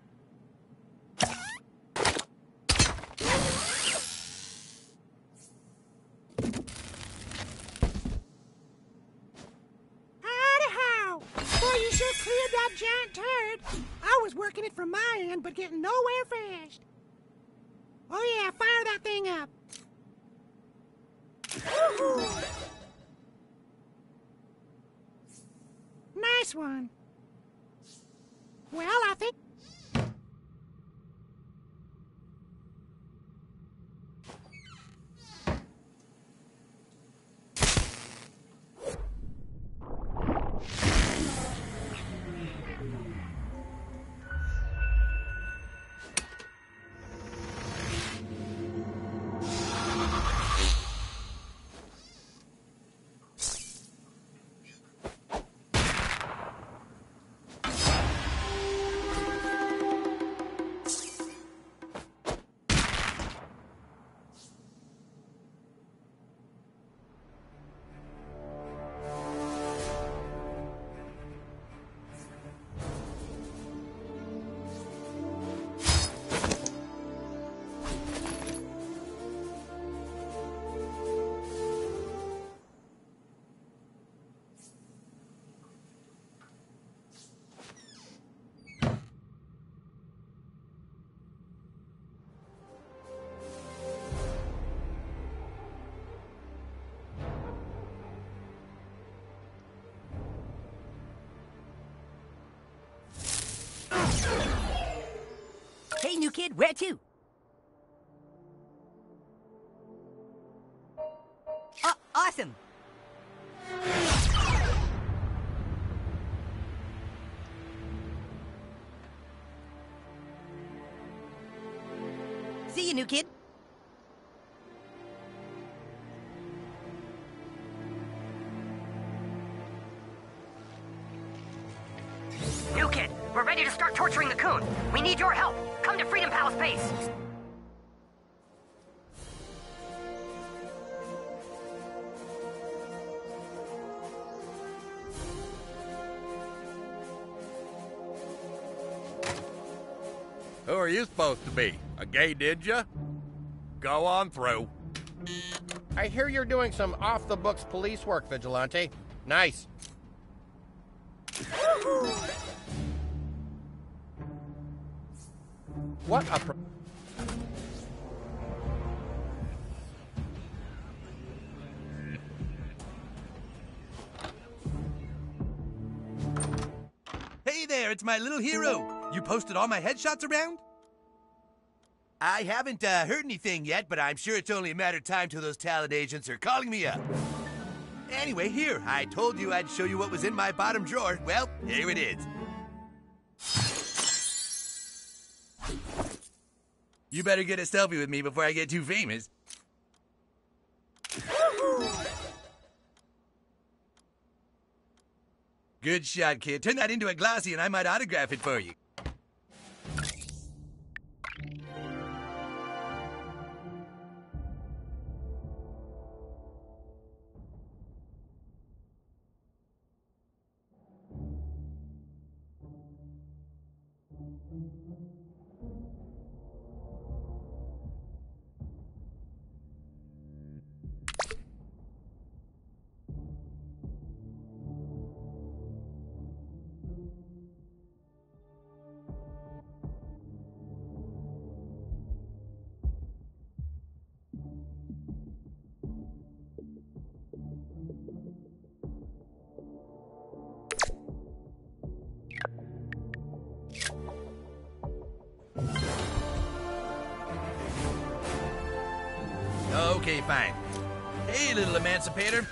Giant turd. I was working it from my end, but getting nowhere fast. Oh yeah, fire that thing up. Kid, where to? Aw- awesome! See you, new kid. New kid, we're ready to start torturing the coon. We need your help. Come to Freedom Palace base. Who are you supposed to be? A gay ninja? Go on through. I hear you're doing some off the books police work, Vigilante. Nice. What a. Pro- Hey there, it's my little hero. You posted all my headshots around? I haven't uh, heard anything yet, but I'm sure it's only a matter of time till those talent agents are calling me up. Anyway, here, I told you I'd show you what was in my bottom drawer. Well, here it is. You better get a selfie with me before I get too famous. Good shot, kid. Turn that into a glossy and I might autograph it for you. Emancipator.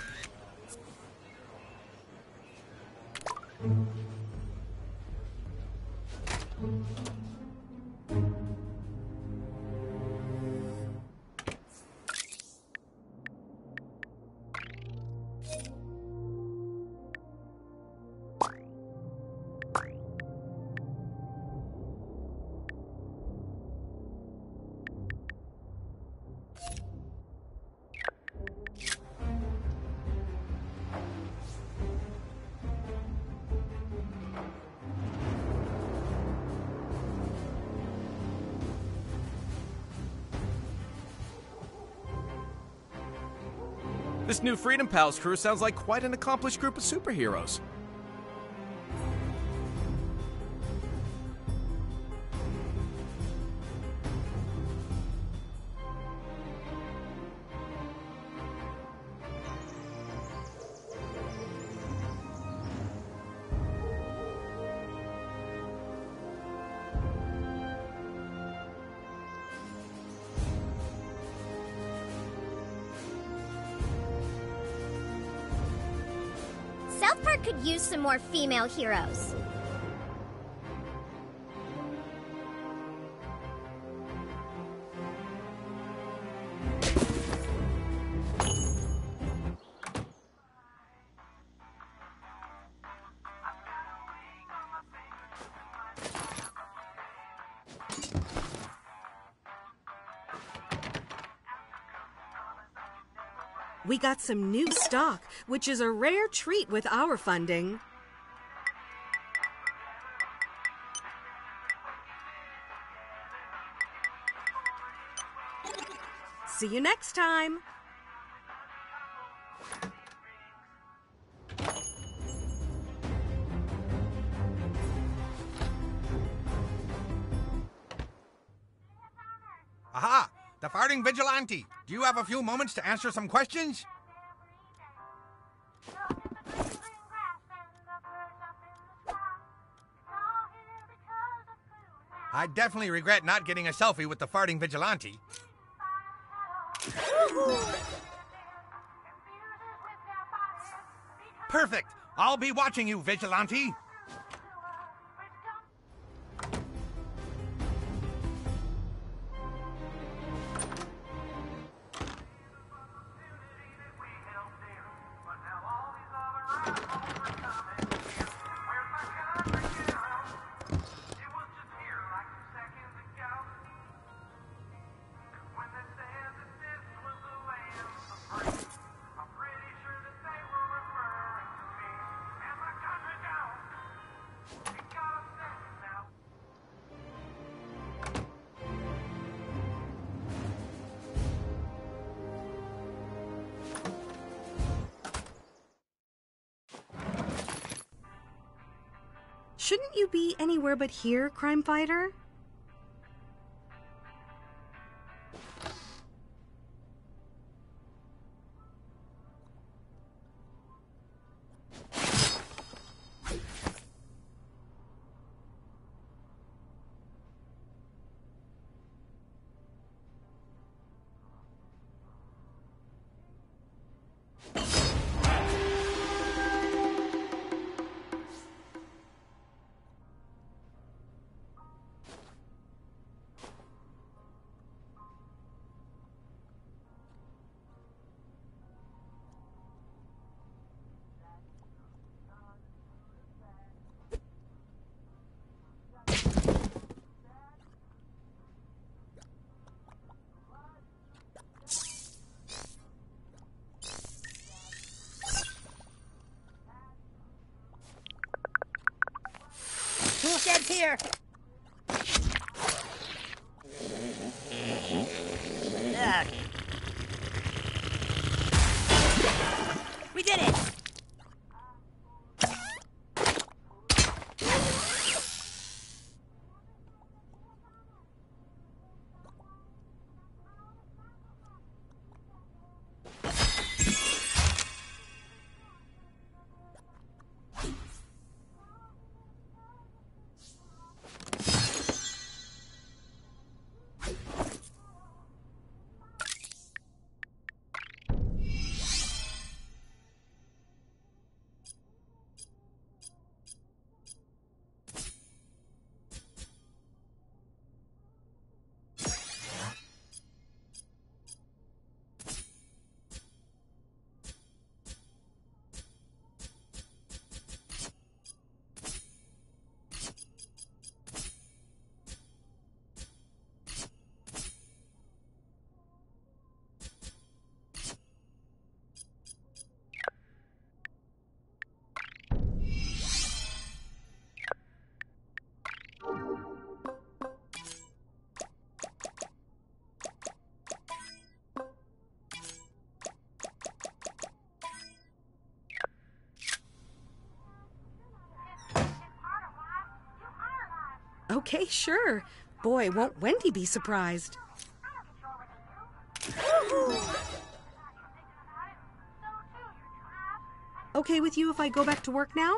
This new Freedom Pals crew sounds like quite an accomplished group of superheroes. Some more female heroes. We got some new stock, which is a rare treat with our funding. See you next time. Vigilante. Do you have a few moments to answer some questions? I definitely regret not getting a selfie with the farting vigilante. Perfect! I'll be watching you, vigilante! Be anywhere but here, crime fighter? Okay, sure. Boy, won't Wendy be surprised. Okay with you if I go back to work now?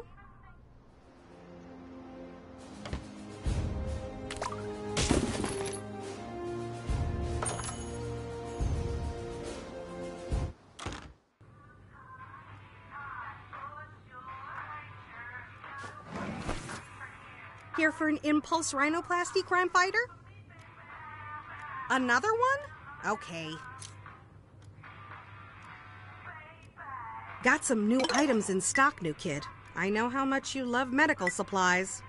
Impulse rhinoplasty, crime fighter? Another one? Okay. Got some new items in stock, new kid. I know how much you love medical supplies.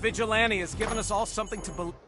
Vigilante has given us all something to believe.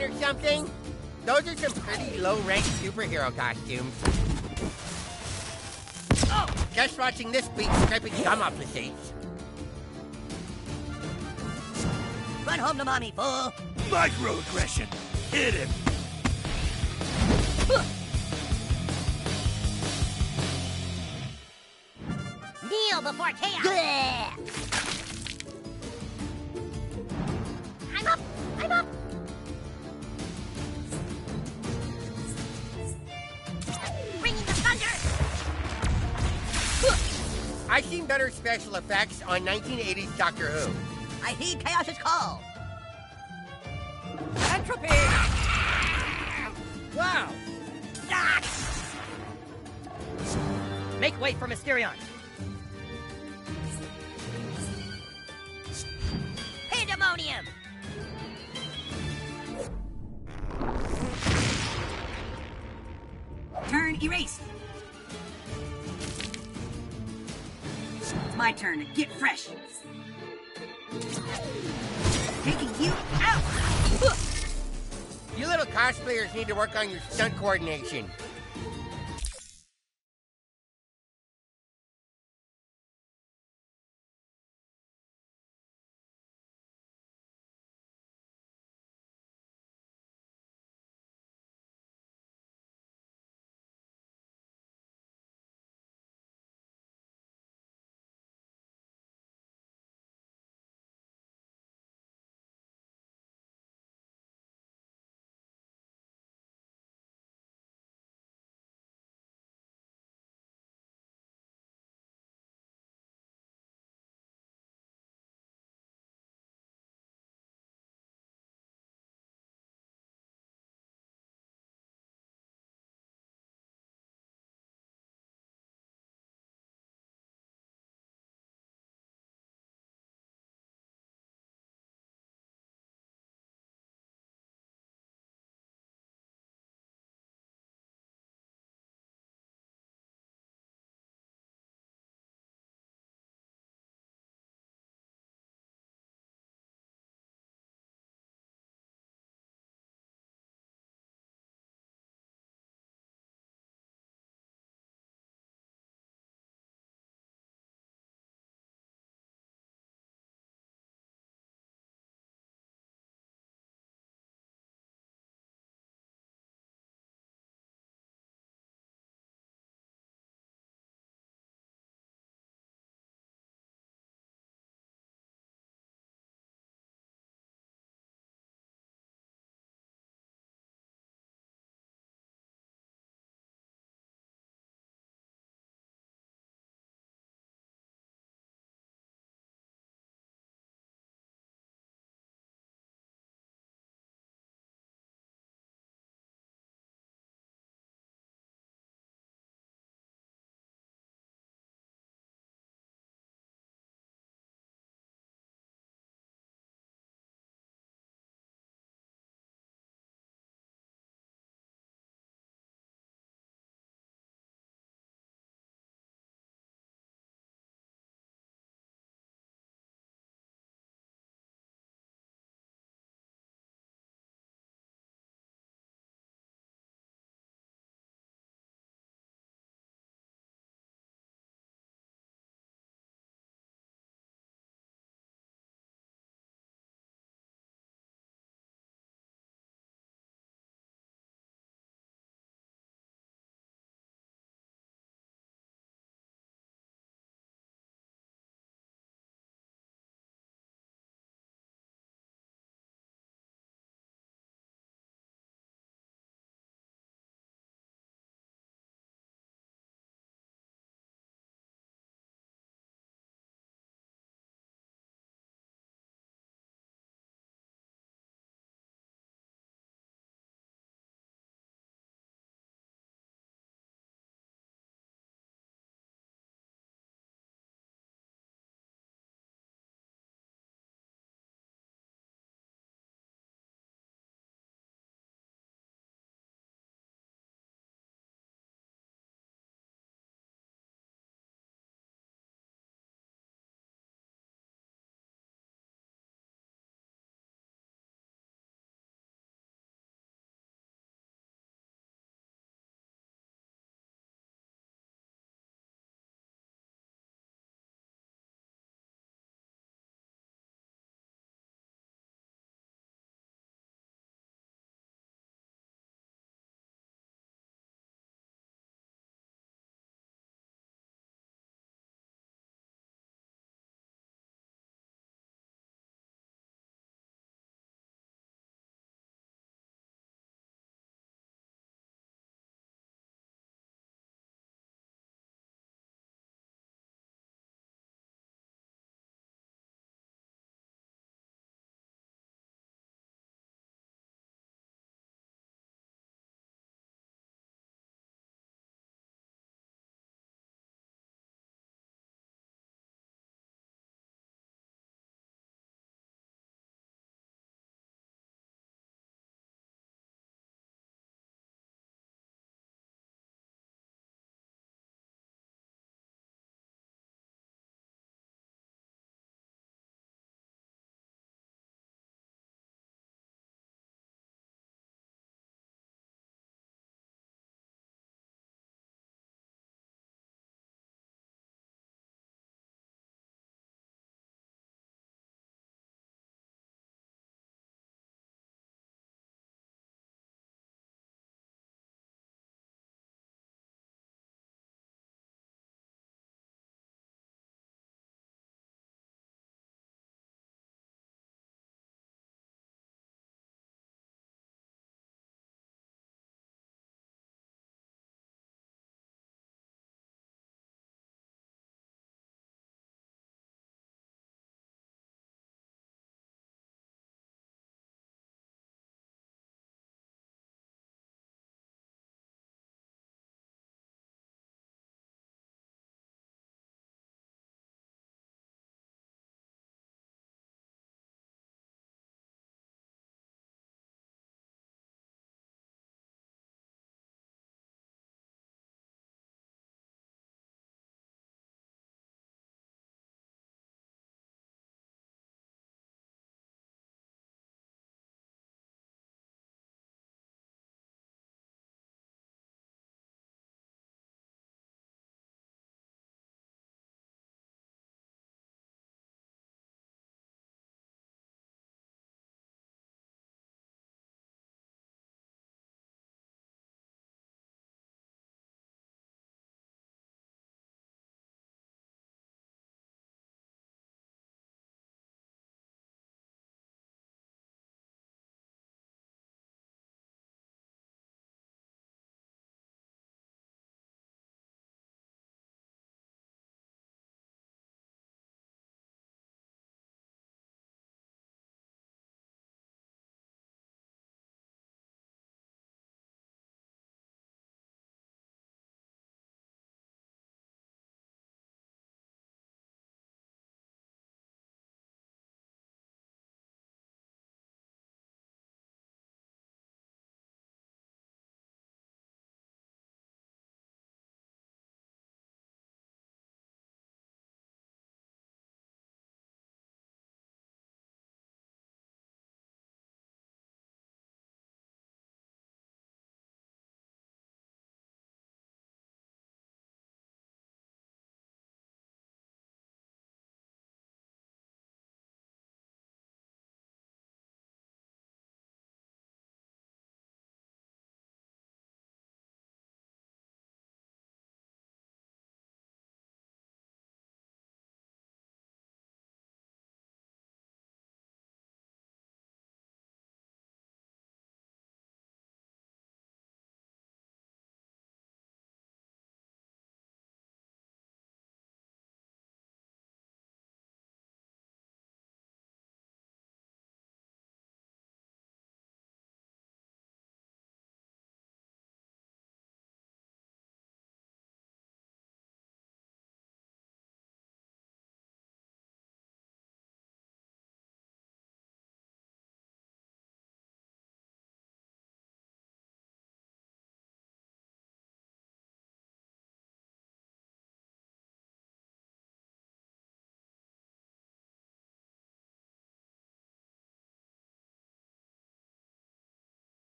Comic or something? Those are some pretty low-ranked superhero costumes. Oh, just watching this beat scraping gum off the seats. Run home to mommy, fool! Microaggression. Hit him. facts on 1980s Doctor Who. I heed Chaos's call. Your stunt coordination.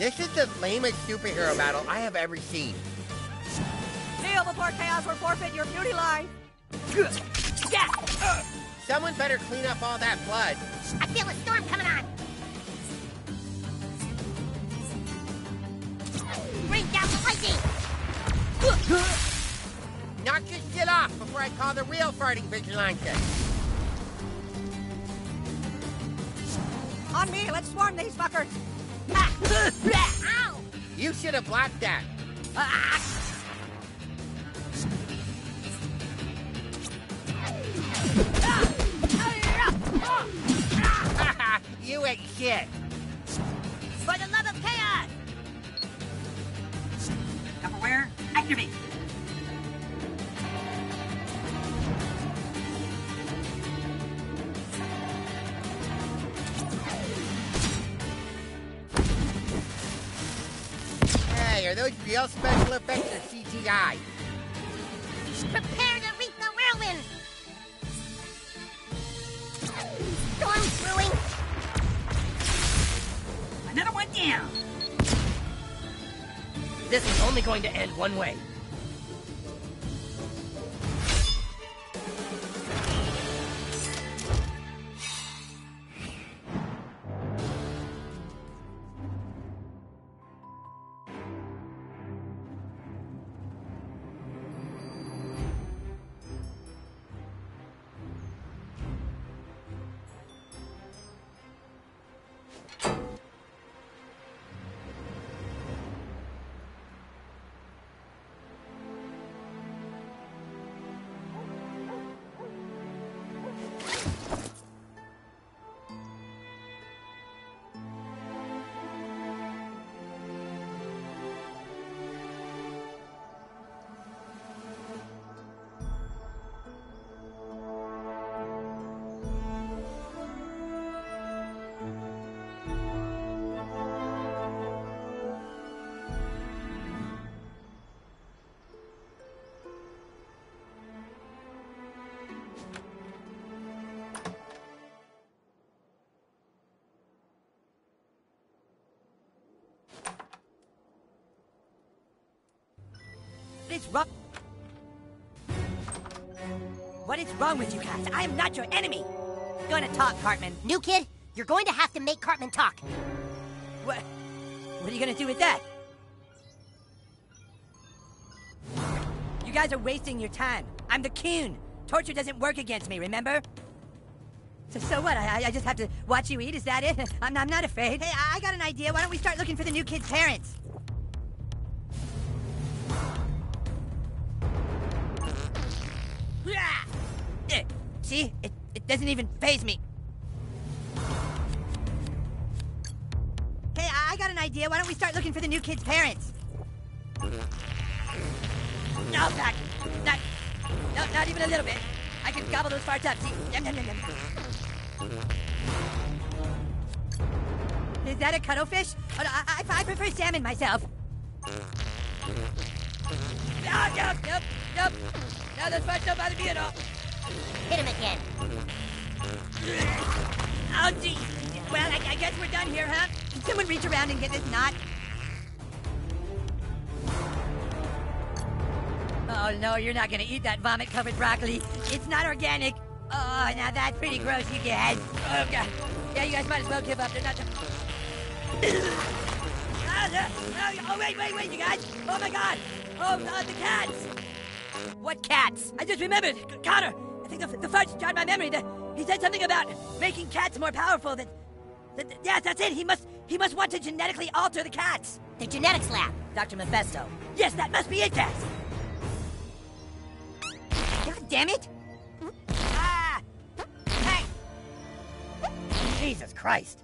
This is the lamest superhero battle I have ever seen. Kneel before chaos or forfeit your beauty life. Yeah. Someone better clean up all that blood. I feel a storm coming on. Bring down the lightning. Knock your shit off before I call the real farting vigilante. On me, let's swarm these fuckers. Ow! You should have blocked that. *laughs* you ain't shit. For the love of chaos! Tupperware, activate. Real special effects or CGI? Prepare to reap the whirlwind. Storm brewing. Another one down. This is only going to end one way. Wrong with you guys? I am not your enemy. Gonna talk, Cartman. New kid, you're going to have to make Cartman talk. What? What are you gonna do with that? You guys are wasting your time. I'm the coon. Torture doesn't work against me, remember? So, so what? I, I just have to watch you eat? Is that it? *laughs* I'm, I'm not afraid. Hey, I, I got an idea. Why don't we start looking for the new kid's parents? Doesn't even faze me. Hey, I, I got an idea. Why don't we start looking for the new kid's parents? No, back. Not, no, not even a little bit. I can gobble those farts up. See? Yum, yum, yum, yum. Is that a cuttlefish? Oh, no, I, I, prefer salmon myself. No, nope, nope, nope. No, those farts don't bother me at all. Hit him again. Oh, gee. Well, I, I guess we're done here, huh? Can someone reach around and get this knot? Oh, no, you're not gonna eat that vomit-covered broccoli. It's not organic. Oh, now that's pretty gross, you guys. Oh, God. Yeah, you guys might as well give up. They're not... *coughs* Ah, no, oh, wait, wait, wait, you guys. Oh, my God. Oh, uh, the cats. What cats? I just remembered. Conner, think the, the farts jogged my memory. The, he said something about making cats more powerful. That, that, yes, that's it. He must, he must want to genetically alter the cats. The genetics lab. Dr. Mephisto. Yes, that must be it, Cass. God damn it! Ah! Hey! Jesus Christ!